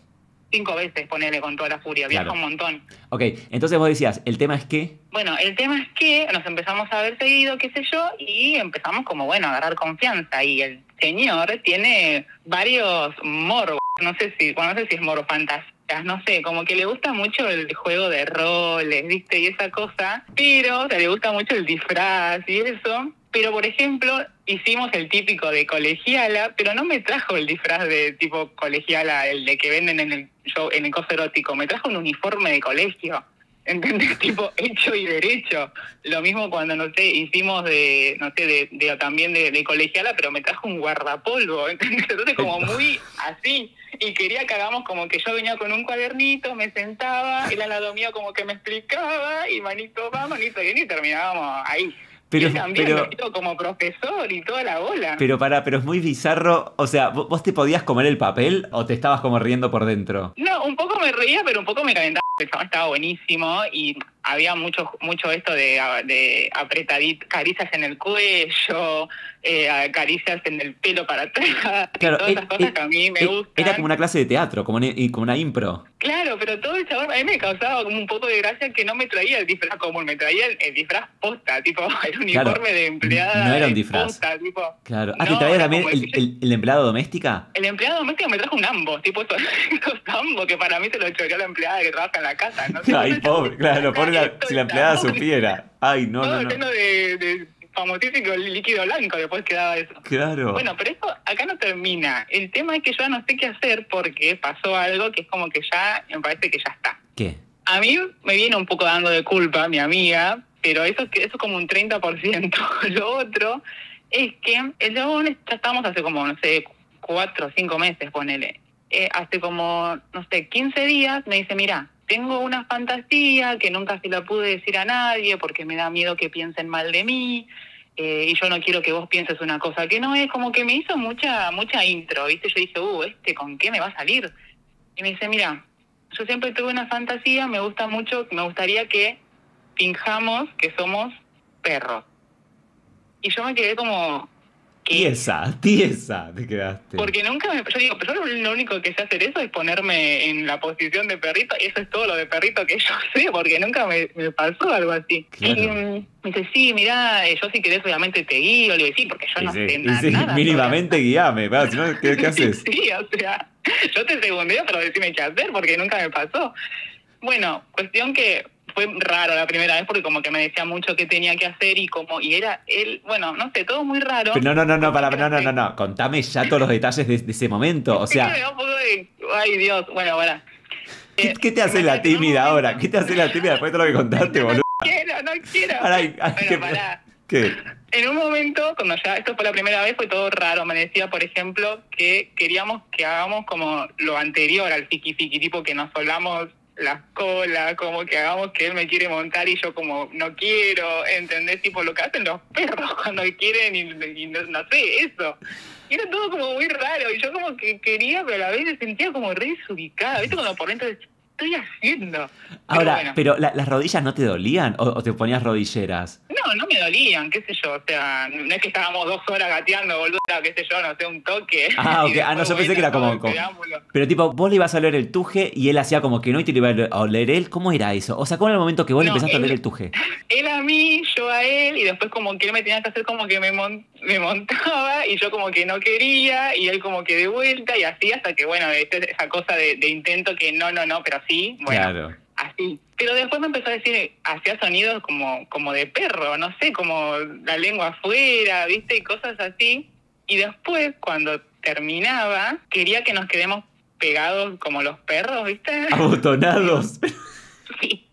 Cinco veces, ponele con toda la furia, viaja Claro. un montón. Ok, entonces vos decías, el tema es que... Bueno, el tema es que nos empezamos a ver seguido, qué sé yo, y empezamos como, bueno, a agarrar confianza. Y el señor tiene varios morbos, no sé si, bueno, no sé si es moro fantasías, no sé, como que le gusta mucho el juego de roles, ¿viste? Y esa cosa, pero o sea, le gusta mucho el disfraz y eso. Pero, por ejemplo, hicimos el típico de colegiala, pero no me trajo el disfraz de tipo colegiala, el de que venden en el show, en el coso erótico, me trajo un uniforme de colegio. ¿Entendés? tipo hecho y derecho. Lo mismo cuando, no sé, hicimos de, no sé, de, de- también de, de colegiala, pero me trajo un guardapolvo, ¿entendés? Entonces como muy así. Y quería que hagamos como que yo venía con un cuadernito, me sentaba, él al lado mío como que me explicaba, y manito va, manito viene, y terminábamos ahí. Pero- y él también pero- vestido como profesor y toda la bola. Pero para, pero es muy bizarro. O sea, ¿vo- ¿vos te podías comer el papel o te estabas como riendo por dentro? No, un poco me reía, pero un poco me calentaba. El estaba buenísimo y había mucho mucho esto de, de apretadit, caricias en el cuello, eh, caricias en el pelo para atrás, Claro, todas eh, esas cosas eh, que a mí me eh, gustan. Era como una clase de teatro, como una, y como una impro. Claro, pero todo el chabón a mí me causaba como un poco de gracia que no me traía el disfraz común, me traía el, el disfraz posta, tipo el uniforme de empleada. no era un disfraz. posta, tipo. Claro. Ah, No, ¿te traía era también el, el- el empleado doméstica? El empleado doméstico me trajo un ambos, tipo esos, ambos que para mí se lo choreó la empleada que trabaja en la casa. No Ay, pobre, claro, pobre la- si la empleada supiera. Ay, no, no, no. lleno de, de famosísimo líquido blanco después quedaba eso. Claro. Bueno, pero esto acá no termina. El tema es que yo no sé qué hacer porque pasó algo que es como que ya, me parece que ya está. ¿Qué? A mí me viene un poco dando de culpa mi amiga, pero eso, eso es como un 30%. Lo otro es que el chabón, ya estamos hace como, no sé, cuatro o cinco meses, ponele. Eh, hace como, no sé, 15 días me dice, mira, tengo una fantasía que nunca se la pude decir a nadie porque me da miedo que piensen mal de mí. eh, y yo no quiero que vos pienses una cosa que no es, como que me hizo mucha mucha intro, ¿viste? Yo dije, uh, ¿este con qué me va a salir? Y me dice, mira, yo siempre tuve una fantasía, me gusta mucho, me gustaría que finjamos que somos perros. Y yo me quedé como... ¿qué? Tiesa, tiesa, te quedaste. Porque nunca me... Yo digo, pero yo lo único que sé hacer eso es ponerme en la posición de perrito. Y eso es todo lo de perrito que yo sé, porque nunca me, me pasó algo así. Claro. Y mm, me dice, sí, mirá, eh, yo si querés obviamente te guío. Le digo, sí, porque yo no sí, sé y na- sí, nada. mínimamente guíame, va, si no, ¿qué, qué haces? Sí, o sea, yo te segundeo, pero decime qué hacer, porque nunca me pasó. Bueno, cuestión que fue raro la primera vez, porque como que me decía mucho qué tenía que hacer y como, y era él, bueno, no sé, todo muy raro. Pero no, no, no, no, para, no, no, no, no, contame ya todos los detalles de, de ese momento, o sea, da un poco de, ay Dios, bueno, bueno. ¿qué, qué te hace la tímida ahora? ¿Qué te hace la tímida después de todo lo que contaste, boludo? No quiero, no quiero. Bueno, que-. ¿Qué? En un momento, cuando ya esto fue la primera vez, fue todo raro. Me decía, por ejemplo, que queríamos que hagamos como lo anterior al fiki fiki, tipo que nos solamos las colas, como que hagamos que él me quiere montar y yo como no quiero, ¿entendés? Tipo lo que hacen los perros cuando quieren y, no, sé, eso. Y era todo como muy raro y yo como que quería, pero a la vez me sentía como re desubicada, ¿viste? Cuando por dentro, ¿qué estoy haciendo? Pero Ahora, bueno. pero ¿la- ¿las rodillas no te dolían o, o te ponías rodilleras? No, no me dolían, qué sé yo, o sea, no es que estábamos dos horas gateando, boludo, qué sé yo, no sé, un toque. Ah, ok. Ah, no, yo pensé que era como- como-. Pero tipo, vos le ibas a oler el tuje y él hacía como que no y te lo iba a oler él. ¿Cómo era eso? O sea, ¿cómo era el momento que vos le No, empezaste a oler el tuje? Él a mí, yo a él, y después como que él me tenía que hacer como que me, mon- me montaba y yo como que no quería y él como que de vuelta y así hasta que, bueno, esa cosa de, de intento que no, no, no, pero sí, bueno, Claro. así. Pero después me empezó a decir, hacía sonidos como, como de perro, no sé, como la lengua afuera, ¿viste? Y cosas así. Y después, cuando terminaba, quería que nos quedemos pegados como los perros, ¿viste? Abotonados. Sí.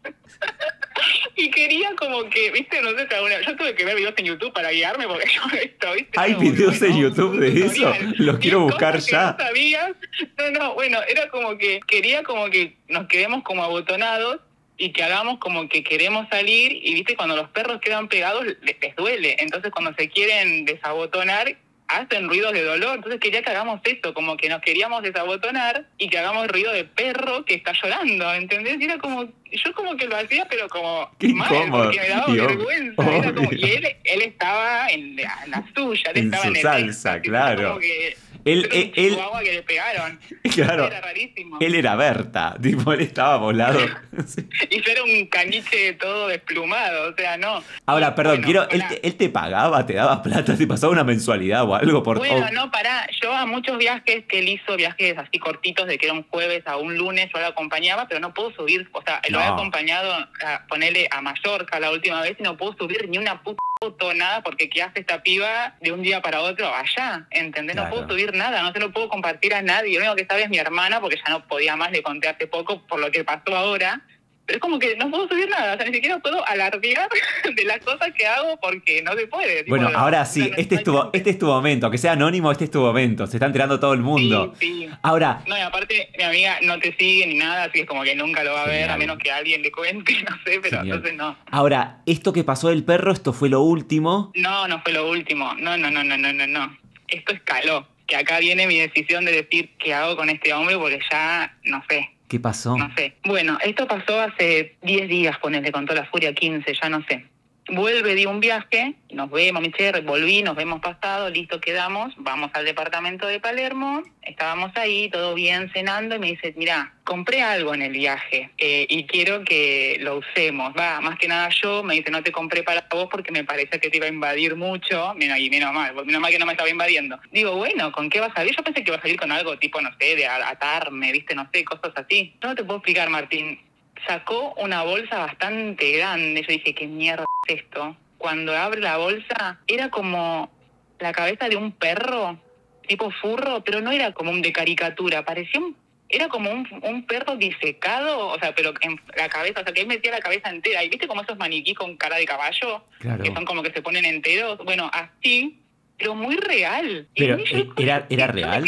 Y quería como que, viste, no sé. Yo tuve que ver videos en YouTube para guiarme porque yo esto, viste. ¿Hay videos en YouTube de eso? Los quiero buscar ya. No sabías. No, no, bueno, era como que quería como que nos quedemos como abotonados y que hagamos como que queremos salir y viste cuando los perros quedan pegados les, les duele entonces cuando se quieren desabotonar hacen ruidos de dolor entonces quería que hagamos eso como que nos queríamos desabotonar y que hagamos ruido de perro que está llorando ¿entendés? y era como yo como que lo hacía pero como Qué mal incómodo. porque me daba Y vergüenza era como- y él, él estaba en la, en la suya él En estaba su en el salsa, claro. como que Él, él, él- que le pegaron claro, era rarísimo él era Berta. Tipo, él estaba volado. Y yo era un caniche todo desplumado, o sea, no. Ahora, perdón, Bueno, quiero. Él te, él te pagaba, te daba plata, te pasaba una mensualidad o algo por. Bueno, o- no, pará. Yo a muchos viajes que él hizo, viajes así cortitos, de que era un jueves a un lunes, yo lo acompañaba, pero no puedo subir. O sea, lo he No. acompañado a ponerle a Mallorca la última vez y no puedo subir ni una puta foto, nada, porque ¿qué hace esta piba de un día para otro allá? ¿Entendés? Claro. No puedo subir nada, no se lo puedo compartir a nadie. Lo único que sabe es mi hermana, porque ya no podía más, le conté hace poco por lo que pasó ahora. Es como que no puedo subir nada, o sea, ni siquiera puedo alardear de las cosas que hago porque no se puede. tipo, Bueno, ahora sí, este es, tu, este es tu momento. Aunque sea anónimo, este es tu momento. Se está enterando todo el mundo. Sí, sí. Ahora, No, y aparte mi amiga no te sigue ni nada, así que es como que nunca lo va a ver, a menos que alguien le cuente, no sé, pero Genial. entonces no. ahora, esto que pasó del perro, esto fue lo último. No, no fue lo último. No, no, no, no, no, no, no. Esto escaló. Que acá viene mi decisión de decir qué hago con este hombre porque ya no sé, ¿Qué pasó? no sé. Bueno, esto pasó hace 10 días, ponele, con toda la furia 15, ya no sé. Vuelve de un viaje, nos vemos, mi cherry, volví, nos vemos pasado, listo, quedamos, vamos al departamento de Palermo, estábamos ahí, todo bien, cenando, y me dice, mira, compré algo en el viaje eh, y quiero que lo usemos. Va, más que nada yo, me dice, no te compré para vos porque me parecía que te iba a invadir mucho, Mira, y menos mal, menos mal que no me estaba invadiendo. Digo, bueno, ¿con qué vas a salir? Yo pensé que iba a salir con algo tipo, no sé, de atarme, viste, no sé, cosas así. No te puedo explicar, Martín. Sacó una bolsa bastante grande. Yo dije, ¿qué mierda es esto? cuando abre la bolsa, era como la cabeza de un perro, tipo furro, pero no era como un de caricatura, parecía un era como un, un perro disecado, o sea, pero en la cabeza, o sea, que él metía la cabeza entera. ¿Y viste como esos maniquí con cara de caballo? Claro. Que son como que se ponen enteros. Bueno, así, pero muy real. Y Pero, a mí yo- ¿e- era- era real?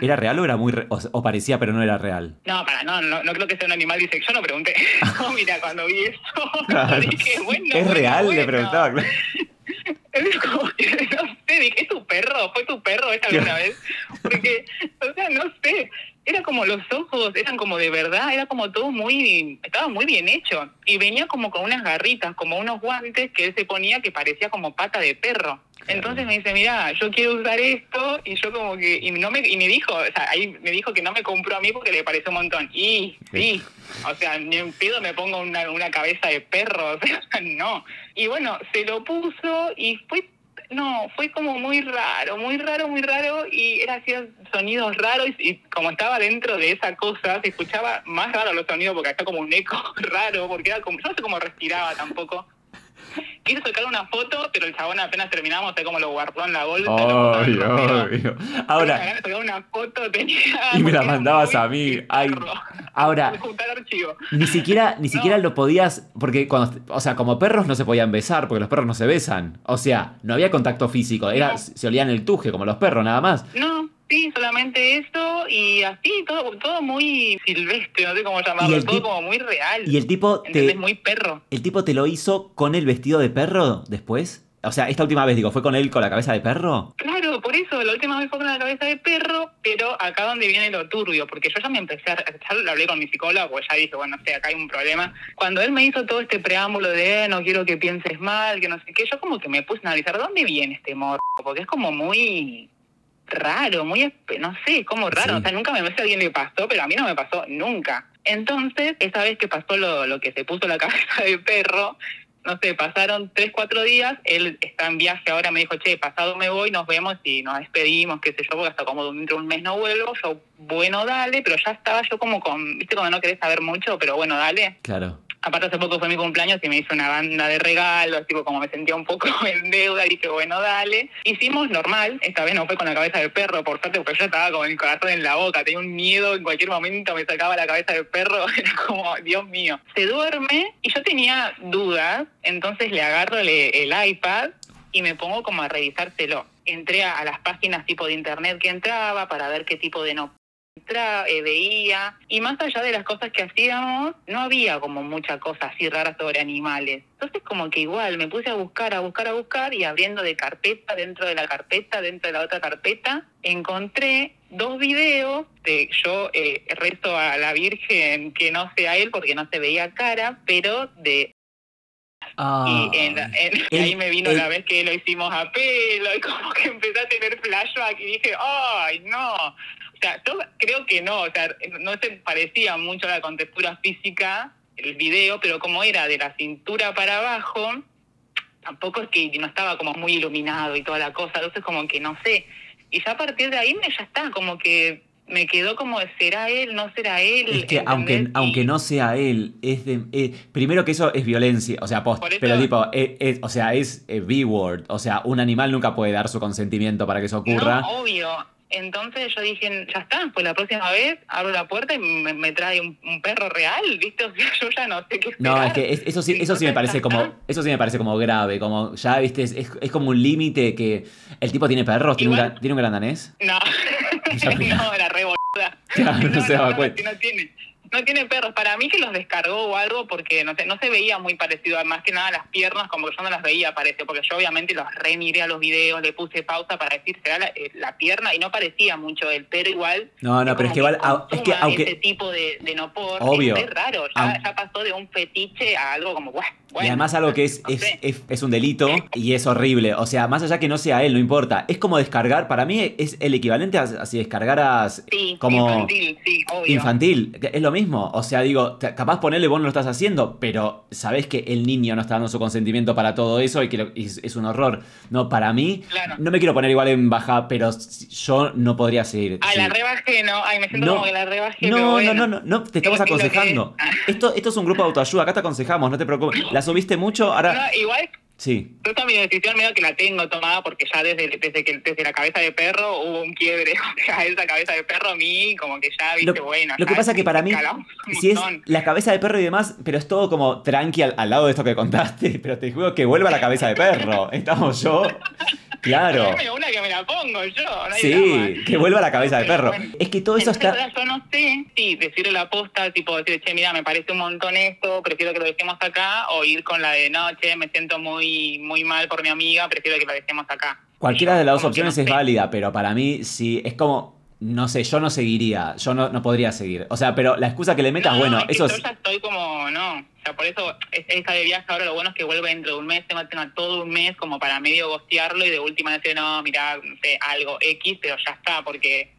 ¿Era real o era muy... re- o, o parecía pero no era real? No, para, no, no, no creo que sea un animal disecado. Yo no pregunté. No, mira, cuando vi eso, Claro. dije, bueno, ¿Es bueno, real? Le preguntaba. claro. Es como no sé, dije, ¿es tu perro? ¿Fue tu perro esta alguna vez? Porque, o sea, no sé, era como los ojos, eran como de verdad, era como todo muy, estaba muy bien hecho. Y venía como con unas garritas, como unos guantes que él se ponía que parecía como pata de perro. Entonces me dice, mira, yo quiero usar esto, y yo como que, y no me, y me dijo, o sea, ahí me dijo que no me compró a mí porque le pareció un montón. Y sí, o sea, ni en pedo me pongo una, una cabeza de perro, o sea, no. Y bueno, se lo puso y fue, no, fue como muy raro, muy raro, muy raro, y era hacía sonidos raros, y como estaba dentro de esa cosa, se escuchaba más raro los sonidos porque hacía como un eco raro, porque era como, yo no sé cómo respiraba tampoco. Quise sacar una foto, pero el chabón apenas terminamos, sé cómo lo guardó en la bolsa. Obvio, obvio. Ahora, ganas de sacar una foto, tenía... y me la mandabas a mí. Ay, ahora. Ni siquiera, ni No. siquiera lo podías, porque cuando, o sea, como perros no se podían besar, porque los perros no se besan. O sea, no había contacto físico, era, No. se olían el tuje, como los perros, nada más. No, sí, solamente eso y así, todo todo muy silvestre, no sé cómo llamarlo, todo como muy real. Y el tipo te, Muy perro. el tipo te lo hizo con el vestido de perro después. O sea, esta última vez, digo, ¿fue con él con la cabeza de perro? Claro, por eso, la última vez fue con la cabeza de perro, pero acá donde viene lo turbio, porque yo ya me empecé a... Ya lo hablé con mi psicóloga, porque ya dije, bueno, no sé, acá hay un problema. Cuando él me hizo todo este preámbulo de, "Eh, no quiero que pienses mal, que no sé qué, yo como que me puse a analizar, ¿de dónde viene este morro? Porque es como muy raro, muy, no sé, como raro. Sí. O sea, nunca me si a alguien le pasó, pero a mí no me pasó nunca. Entonces, esa vez que pasó lo, lo que se puso la cabeza de perro, no sé, pasaron tres, cuatro días, él está en viaje ahora, me dijo, che, pasado me voy, nos vemos y nos despedimos, qué sé yo, porque hasta como dentro de un mes no vuelvo, yo, bueno, dale, pero ya estaba yo como con, viste, cuando no querés saber mucho, pero bueno, dale. Claro. Aparte hace poco fue mi cumpleaños y me hizo una banda de regalos, tipo como me sentía un poco en deuda, dije, bueno, dale. Hicimos normal, esta vez no fue con la cabeza del perro, por suerte, porque yo estaba con el corazón en la boca, tenía un miedo, en cualquier momento me sacaba la cabeza del perro, era como, Dios mío. Se duerme y yo tenía dudas, entonces le agarro el, iPad y me pongo como a revisárselo. Entré a las páginas tipo de internet que entraba para ver qué tipo de no entra- eh, veía y más allá de las cosas que hacíamos no había como mucha cosa así rara sobre animales entonces como que igual me puse a buscar a buscar a buscar y abriendo de carpeta dentro de la carpeta dentro de la otra carpeta encontré dos videos de yo eh, rezo a la Virgen que no sea él porque no se veía cara pero de Ah, y en, en- El- ahí me vino el- la vez que lo hicimos a pelo y como que empecé a tener flashback y dije, ¡ay, no! Sea, yo creo que no, o sea, no se parecía mucho a la contextura física el video, pero como era de la cintura para abajo, tampoco es que no estaba como muy iluminado y toda la cosa, entonces como que no sé. Y ya a partir de ahí me ya está, como que me quedó como, ¿será él? ¿No será él? Es que aunque, aunque no sea él, es de, eh, primero que eso es violencia, o sea, post, pero tipo, eh, eh, o sea, es eh, B-word, o sea, un animal nunca puede dar su consentimiento para que eso ocurra. No, obvio. Entonces yo dije, ya está, pues la próxima vez abro la puerta y me, me trae un, un perro real, ¿viste? O sea, yo ya no sé qué esperar. No, es que es- eso sí, eso sí me parece como, eso sí me parece como grave, como ya viste, es, es- es como un límite que el tipo tiene perros, tiene un, Igual- gran, tiene un gran danés. No, no, la re boluda. Claro, no se daba cuenta. No tiene, no tiene perros. Para mí que los descargó o algo porque no sé, no se veía muy parecido. Más que nada las piernas, como que yo no las veía, parece. Porque yo obviamente los remiré a los videos, le puse pausa para decir, será la, eh, la pierna y no parecía mucho él. Pero igual No, no, pero es que igual, es que aunque, ese tipo de, de no por Obvio. es raro. Ya, ya pasó de un fetiche a algo como, "Buah, bueno. y además algo que es, no es, es, es un delito y es horrible. O sea, más allá que no sea él, no importa. Es como descargar, para mí es el equivalente a, a si descargaras Sí, como infantil, sí, obvio. infantil. Es lo mismo. O sea, digo, capaz ponerle vos no lo estás haciendo, pero sabés que el niño no está dando su consentimiento para todo eso y que lo- es, es un horror. No, para mí, Claro. no me quiero poner igual en baja, pero yo no podría seguir. Ah, Sí. la rebajé, no. Ay, me siento No. como que la rebajé. No, bueno. no, no, no, no, te estamos aconsejando. Esto, esto es un grupo de autoayuda, acá te aconsejamos, no te preocupes. La subiste mucho, ahora. No, igual Sí. Yo esta mi decisión medio que la tengo tomada porque ya desde, desde que desde la cabeza de perro hubo un quiebre. O sea, esa cabeza de perro a mí como que ya, viste, Lo, bueno. lo que pasa que para mí, si es la cabeza de perro y demás, pero es todo como tranqui al, al lado de esto que contaste, pero te juro que vuelva la cabeza de perro. Estamos yo, claro. Una que me la pongo yo. no Sí, que vuelva la cabeza de perro. bueno. Es que todo eso está... Yo no sé, sí, decirle la posta, tipo decir, che, mira, me parece un montón esto, prefiero que lo dejemos acá, o ir con la de, no, che, me siento muy muy mal por mi amiga, prefiero que lo dejemos acá. Cualquiera de las dos opciones no es sé. válida, pero para mí sí, es como... No sé, yo no seguiría, yo no, no podría seguir. O sea, pero la excusa que le metas, No, bueno, es que eso yo es... ya estoy como, no, o sea, por eso es- esa de viaje ahora lo bueno es que vuelve dentro de un mes, tengo, tengo todo un mes como para medio gostearlo y de última decir, no, mira, no sé, algo X, pero ya está, porque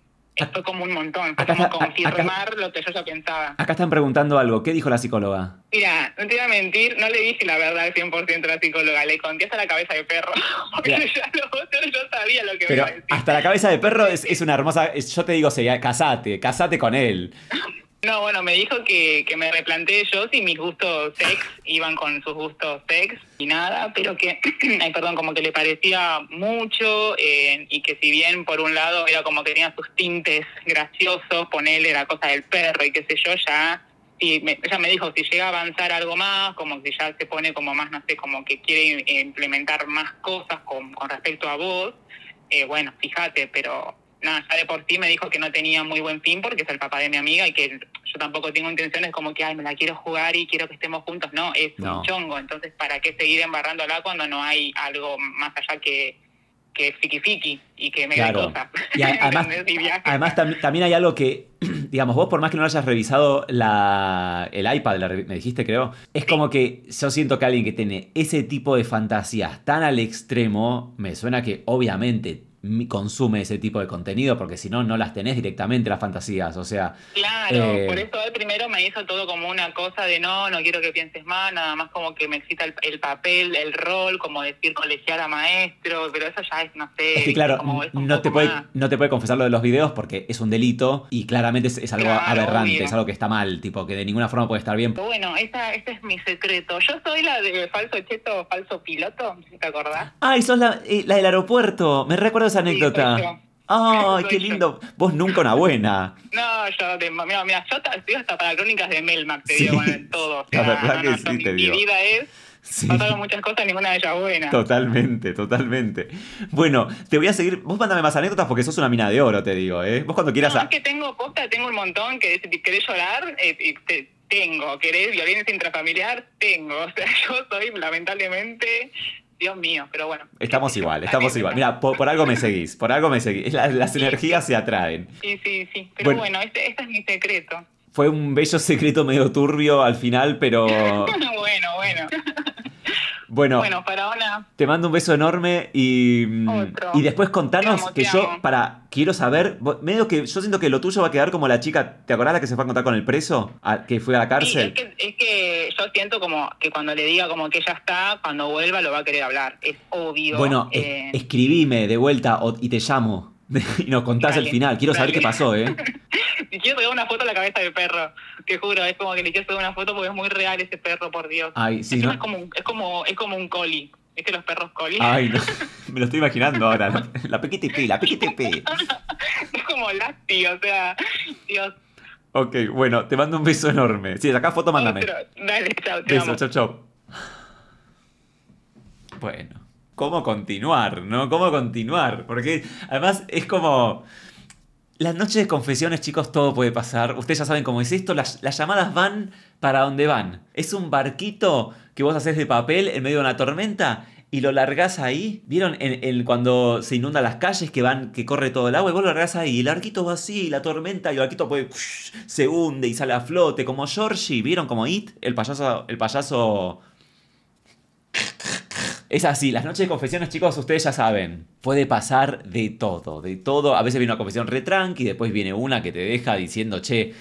fue como un montón, fue Acá como está- acá- confirmar lo que yo ya pensaba. Acá están preguntando algo, ¿qué dijo la psicóloga? Mira, no te iba a mentir, no le dije la verdad al 100% a la psicóloga, le conté hasta la cabeza de perro, porque Ya. ya lo otro yo sabía lo que Pero me iba a decir. hasta la cabeza de perro es, es una hermosa... es- yo te digo, sería, casate, casate con él. No, bueno, me dijo que, que me replanteé yo si mis gustos sex iban con sus gustos sex y nada, pero que, ay, perdón, como que le parecía mucho eh, y que si bien por un lado era como que tenía sus tintes graciosos, ponerle la cosa del perro y qué sé yo, ya, si me, ella me dijo si llega a avanzar algo más, como que ya se pone como más, no sé, como que quiere implementar más cosas con, con respecto a vos, eh, bueno, fíjate, pero nada, ya de por sí me dijo que no tenía muy buen fin porque es el papá de mi amiga y que yo tampoco tengo intenciones como que, ay, me la quiero jugar y quiero que estemos juntos. No, es No. un chongo. Entonces, ¿para qué seguir embarrándola cuando no hay algo más allá que, que fiqui y que me Claro. cosas? Y además, además tam- también hay algo que, digamos, vos por más que no hayas revisado la, el iPad, la me dijiste creo, es como que yo siento que alguien que tiene ese tipo de fantasías tan al extremo, me suena que obviamente consume ese tipo de contenido, porque si no, no las tenés directamente las fantasías, o sea, Claro, Eh, por eso él primero me hizo todo como una cosa de no, no quiero que pienses más, nada más como que me excita el, el papel, el rol, como decir colegial a maestro, pero eso ya es, no sé. es que claro, como- es no te, puede, más. no te puede confesar lo de los videos porque es un delito y claramente es, es algo Claro, aberrante, obvio. es algo que está mal, tipo, que de ninguna forma puede estar bien. Bueno, esa, ese es mi secreto. Yo soy la de falso cheto, falso piloto, ¿te acordás? Ay, sos la, eh, la del aeropuerto. Me recuerdo esa anécdota. Ay, qué yo. lindo. Vos nunca una buena. No, yo, mira, mira, yo ta- estoy hasta para crónicas de Melmac, te Sí. digo, en todo. O La verdad no, que no, sí, mi, te mi digo. vida es, Sí. pasaron muchas cosas, ninguna de ellas buena. Totalmente, totalmente. Bueno, te voy a seguir. Vos mándame más anécdotas porque sos una mina de oro, te digo, ¿eh? Vos cuando quieras. No, a- es que tengo posta, tengo un montón, que querés llorar, eh, eh, te- tengo, querés violencia intrafamiliar, tengo. O sea, yo soy lamentablemente, Dios mío, pero bueno. Estamos igual, estamos igual. Mira, por, por algo me seguís, por algo me seguís. La- las energías se atraen. Sí, sí, sí, pero Bueno. bueno, este, este es mi secreto. Fue un bello secreto medio turbio al final, pero bueno, bueno. bueno, Bueno, para ahora, te mando un beso enorme y, mm, Otro. y después contanos amo, que yo, para, quiero saber, medio que yo siento que lo tuyo va a quedar como la chica, ¿te acordás la que se fue a contar con el preso? A- que fue a la sí, cárcel. es, que, es que yo siento como que cuando le diga como que ya está, cuando vuelva lo va a querer hablar, es obvio. Bueno, eh, escribime de vuelta o- y te llamo y nos contás el final. Quiero saber qué pasó, ¿eh? Quiero pegar una foto a la cabeza del perro. Te juro, es como que le quiero pegar una foto porque es muy real ese perro, por Dios. Ay, sí, ¿no? es como un, es como es como un coli. ¿Viste los perros coli? Ay, no. Me lo estoy imaginando ahora. La, la pequitipi, la pequitipi. es como Lasti, o sea, Dios. Ok, bueno, te mando un beso enorme. Sí, acá foto, mándame. Otro. Dale, chao, te Beso, amo. chau, chau. Bueno, ¿cómo continuar, no? ¿Cómo continuar? Porque además es como... Las noches de confesiones, chicos, todo puede pasar. Ustedes ya saben cómo es esto. Las, llamadas van para donde van. Es un barquito que vos haces de papel en medio de una tormenta y lo largás ahí. ¿Vieron en, cuando se inundan las calles que van, que corre todo el agua? Y vos lo largás ahí. Y el barquito va así, la tormenta, y el barquito puede, se hunde y sale a flote. Como Georgie. ¿Vieron como It? El payaso. El payaso. Es así, las noches de confesiones, chicos, ustedes ya saben. Puede pasar de todo, de todo. A veces viene una confesión re tranqui, después viene una que te deja diciendo, che,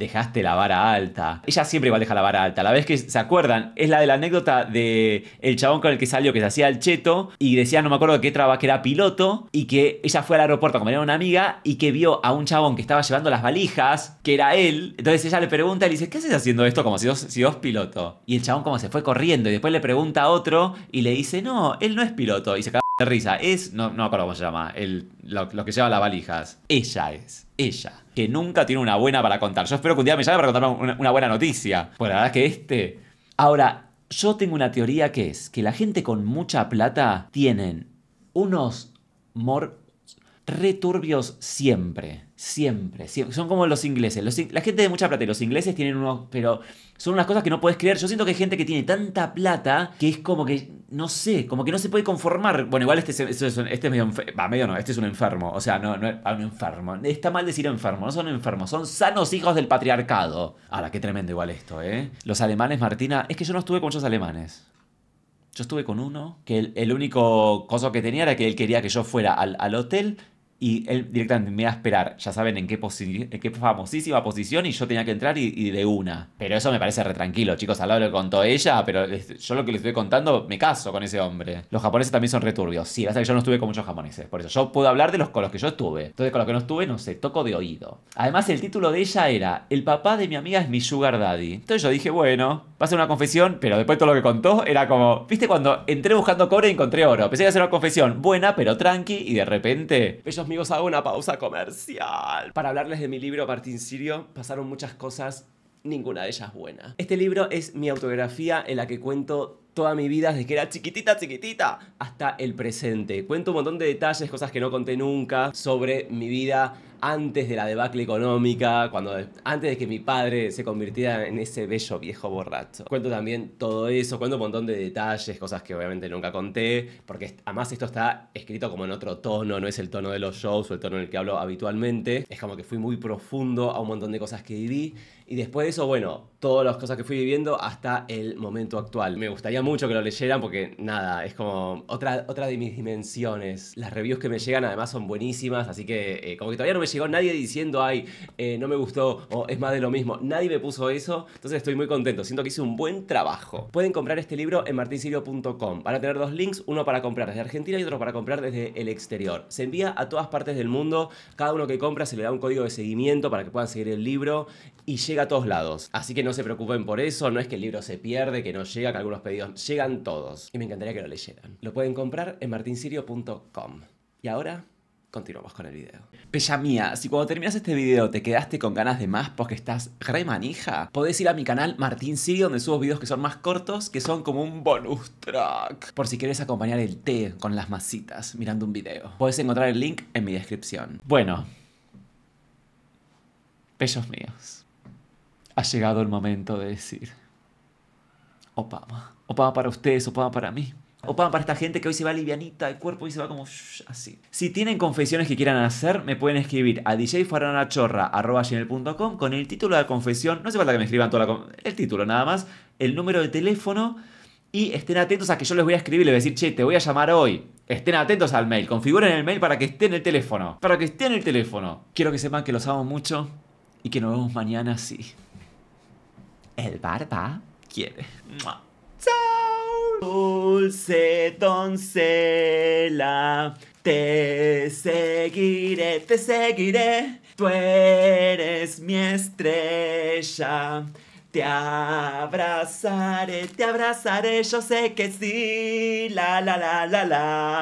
dejaste la vara alta. Ella siempre igual deja la vara alta. La vez que se acuerdan, es la de la anécdota de el chabón con el que salió, que se hacía el cheto, y decía, no me acuerdo qué trabajo, que era piloto, y que ella fue al aeropuerto a comer a una amiga y que vio a un chabón que estaba llevando las valijas, que era él. Entonces ella le pregunta y le dice, ¿qué haces haciendo esto como si vos, si piloto? Y el chabón como se fue corriendo y después le pregunta a otro y le dice, no, él no es piloto. Y se caga de risa. Es, no, no me acuerdo cómo se llama, el, lo que lleva las valijas. Ella es, ella. Que nunca tiene una buena para contar. Yo espero que un día me llame para contarme una, buena noticia. Pues la verdad que este... Ahora, yo tengo una teoría que es que la gente con mucha plata tienen unos mor returbios siempre. Siempre, siempre. Son como los ingleses. La gente de mucha plata y los ingleses tienen unos. Pero son unas cosas que no puedes creer. Yo siento que hay gente que tiene tanta plata que es como que. No sé, como que no se puede conformar. Bueno, igual este, es- este es, medio. Va, medio no, este es un enfermo. O sea, no, no es ah, un enfermo. Está mal decir enfermo. No son enfermos, son sanos hijos del patriarcado. Ahora, qué tremendo igual esto, ¿eh? Los alemanes, Martina. Es que yo no estuve con muchos alemanes. Yo estuve con uno que el, único cosa que tenía era que él quería que yo fuera al, al hotel y él directamente me iba a esperar, ya saben en qué, posi- qué famosísima posición y yo tenía que entrar y, de una. Pero eso me parece re tranquilo, chicos, al lado lo contó ella, pero yo lo que les estoy contando me caso con ese hombre. Los japoneses también son returbios, sí, pasa que yo no estuve con muchos japoneses, por eso yo puedo hablar de los con los que yo estuve. Entonces con los que no estuve, no sé, toco de oído. Además el título de ella era El papá de mi amiga es mi sugar daddy. Entonces yo dije, bueno, va a ser una confesión, pero después todo lo que contó era como, viste cuando entré buscando cobre y encontré oro. Pensé a ser una confesión buena, pero tranqui, y de repente Bellos amigos, hago una pausa comercial. Para hablarles de mi libro Martín Sirio, pasaron muchas cosas, ninguna de ellas buena. Este libro es mi autobiografía en la que cuento toda mi vida desde que era chiquitita, chiquitita, hasta el presente. Cuento un montón de detalles, cosas que no conté nunca sobre mi vida antes de la debacle económica, cuando antes de que mi padre se convirtiera en ese bello viejo borracho. Cuento también todo eso, cuento un montón de detalles, cosas que obviamente nunca conté, porque además esto está escrito como en otro tono, no es el tono de los shows o el tono en el que hablo habitualmente. Es como que fui muy profundo a un montón de cosas que viví y después de eso, bueno, todas las cosas que fui viviendo hasta el momento actual. Me gustaría mucho que lo leyeran porque nada, es como otra, otra de mis dimensiones. Las reviews que me llegan además son buenísimas, así que eh, como que todavía no me llegó nadie diciendo, ay, eh, no me gustó o es más de lo mismo. Nadie me puso eso, entonces estoy muy contento. Siento que hice un buen trabajo. Pueden comprar este libro en martinsirio.com. Van a tener dos links, uno para comprar desde Argentina y otro para comprar desde el exterior. Se envía a todas partes del mundo. Cada uno que compra se le da un código de seguimiento para que puedan seguir el libro y llega a todos lados. Así que no se preocupen por eso, no es que el libro se pierde, que no llega, que algunos pedidos llegan todos. Y me encantaría que lo leyeran. Lo pueden comprar en martinsirio.com. Y ahora continuamos con el video. Bella mía, si cuando terminas este video te quedaste con ganas de más porque estás re manija, podés ir a mi canal Martín Sirio donde subo videos que son más cortos, que son como un bonus track. Por si quieres acompañar el té con las masitas mirando un video. Podés encontrar el link en mi descripción. Bueno, bellos míos, ha llegado el momento de decir, Opama, Opama para ustedes, Opama para mí. Opama para esta gente que hoy se va livianita el cuerpo y se va como así. Si tienen confesiones que quieran hacer, me pueden escribir a djfaranachorra.com con el título de la confesión. No hace falta que me escriban toda la el título nada más, el número de teléfono y estén atentos a que yo les voy a escribir y les voy a decir, che, te voy a llamar hoy. Estén atentos al mail, configuren el mail para que esté en el teléfono. Para que esté en el teléfono. Quiero que sepan que los amo mucho y que nos vemos mañana sí. El barba quiere. ¡Mua! ¡Chao! Dulce doncella, te seguiré, te seguiré. Tú eres mi estrella. Te abrazaré, te abrazaré, yo sé que sí. La la la la la.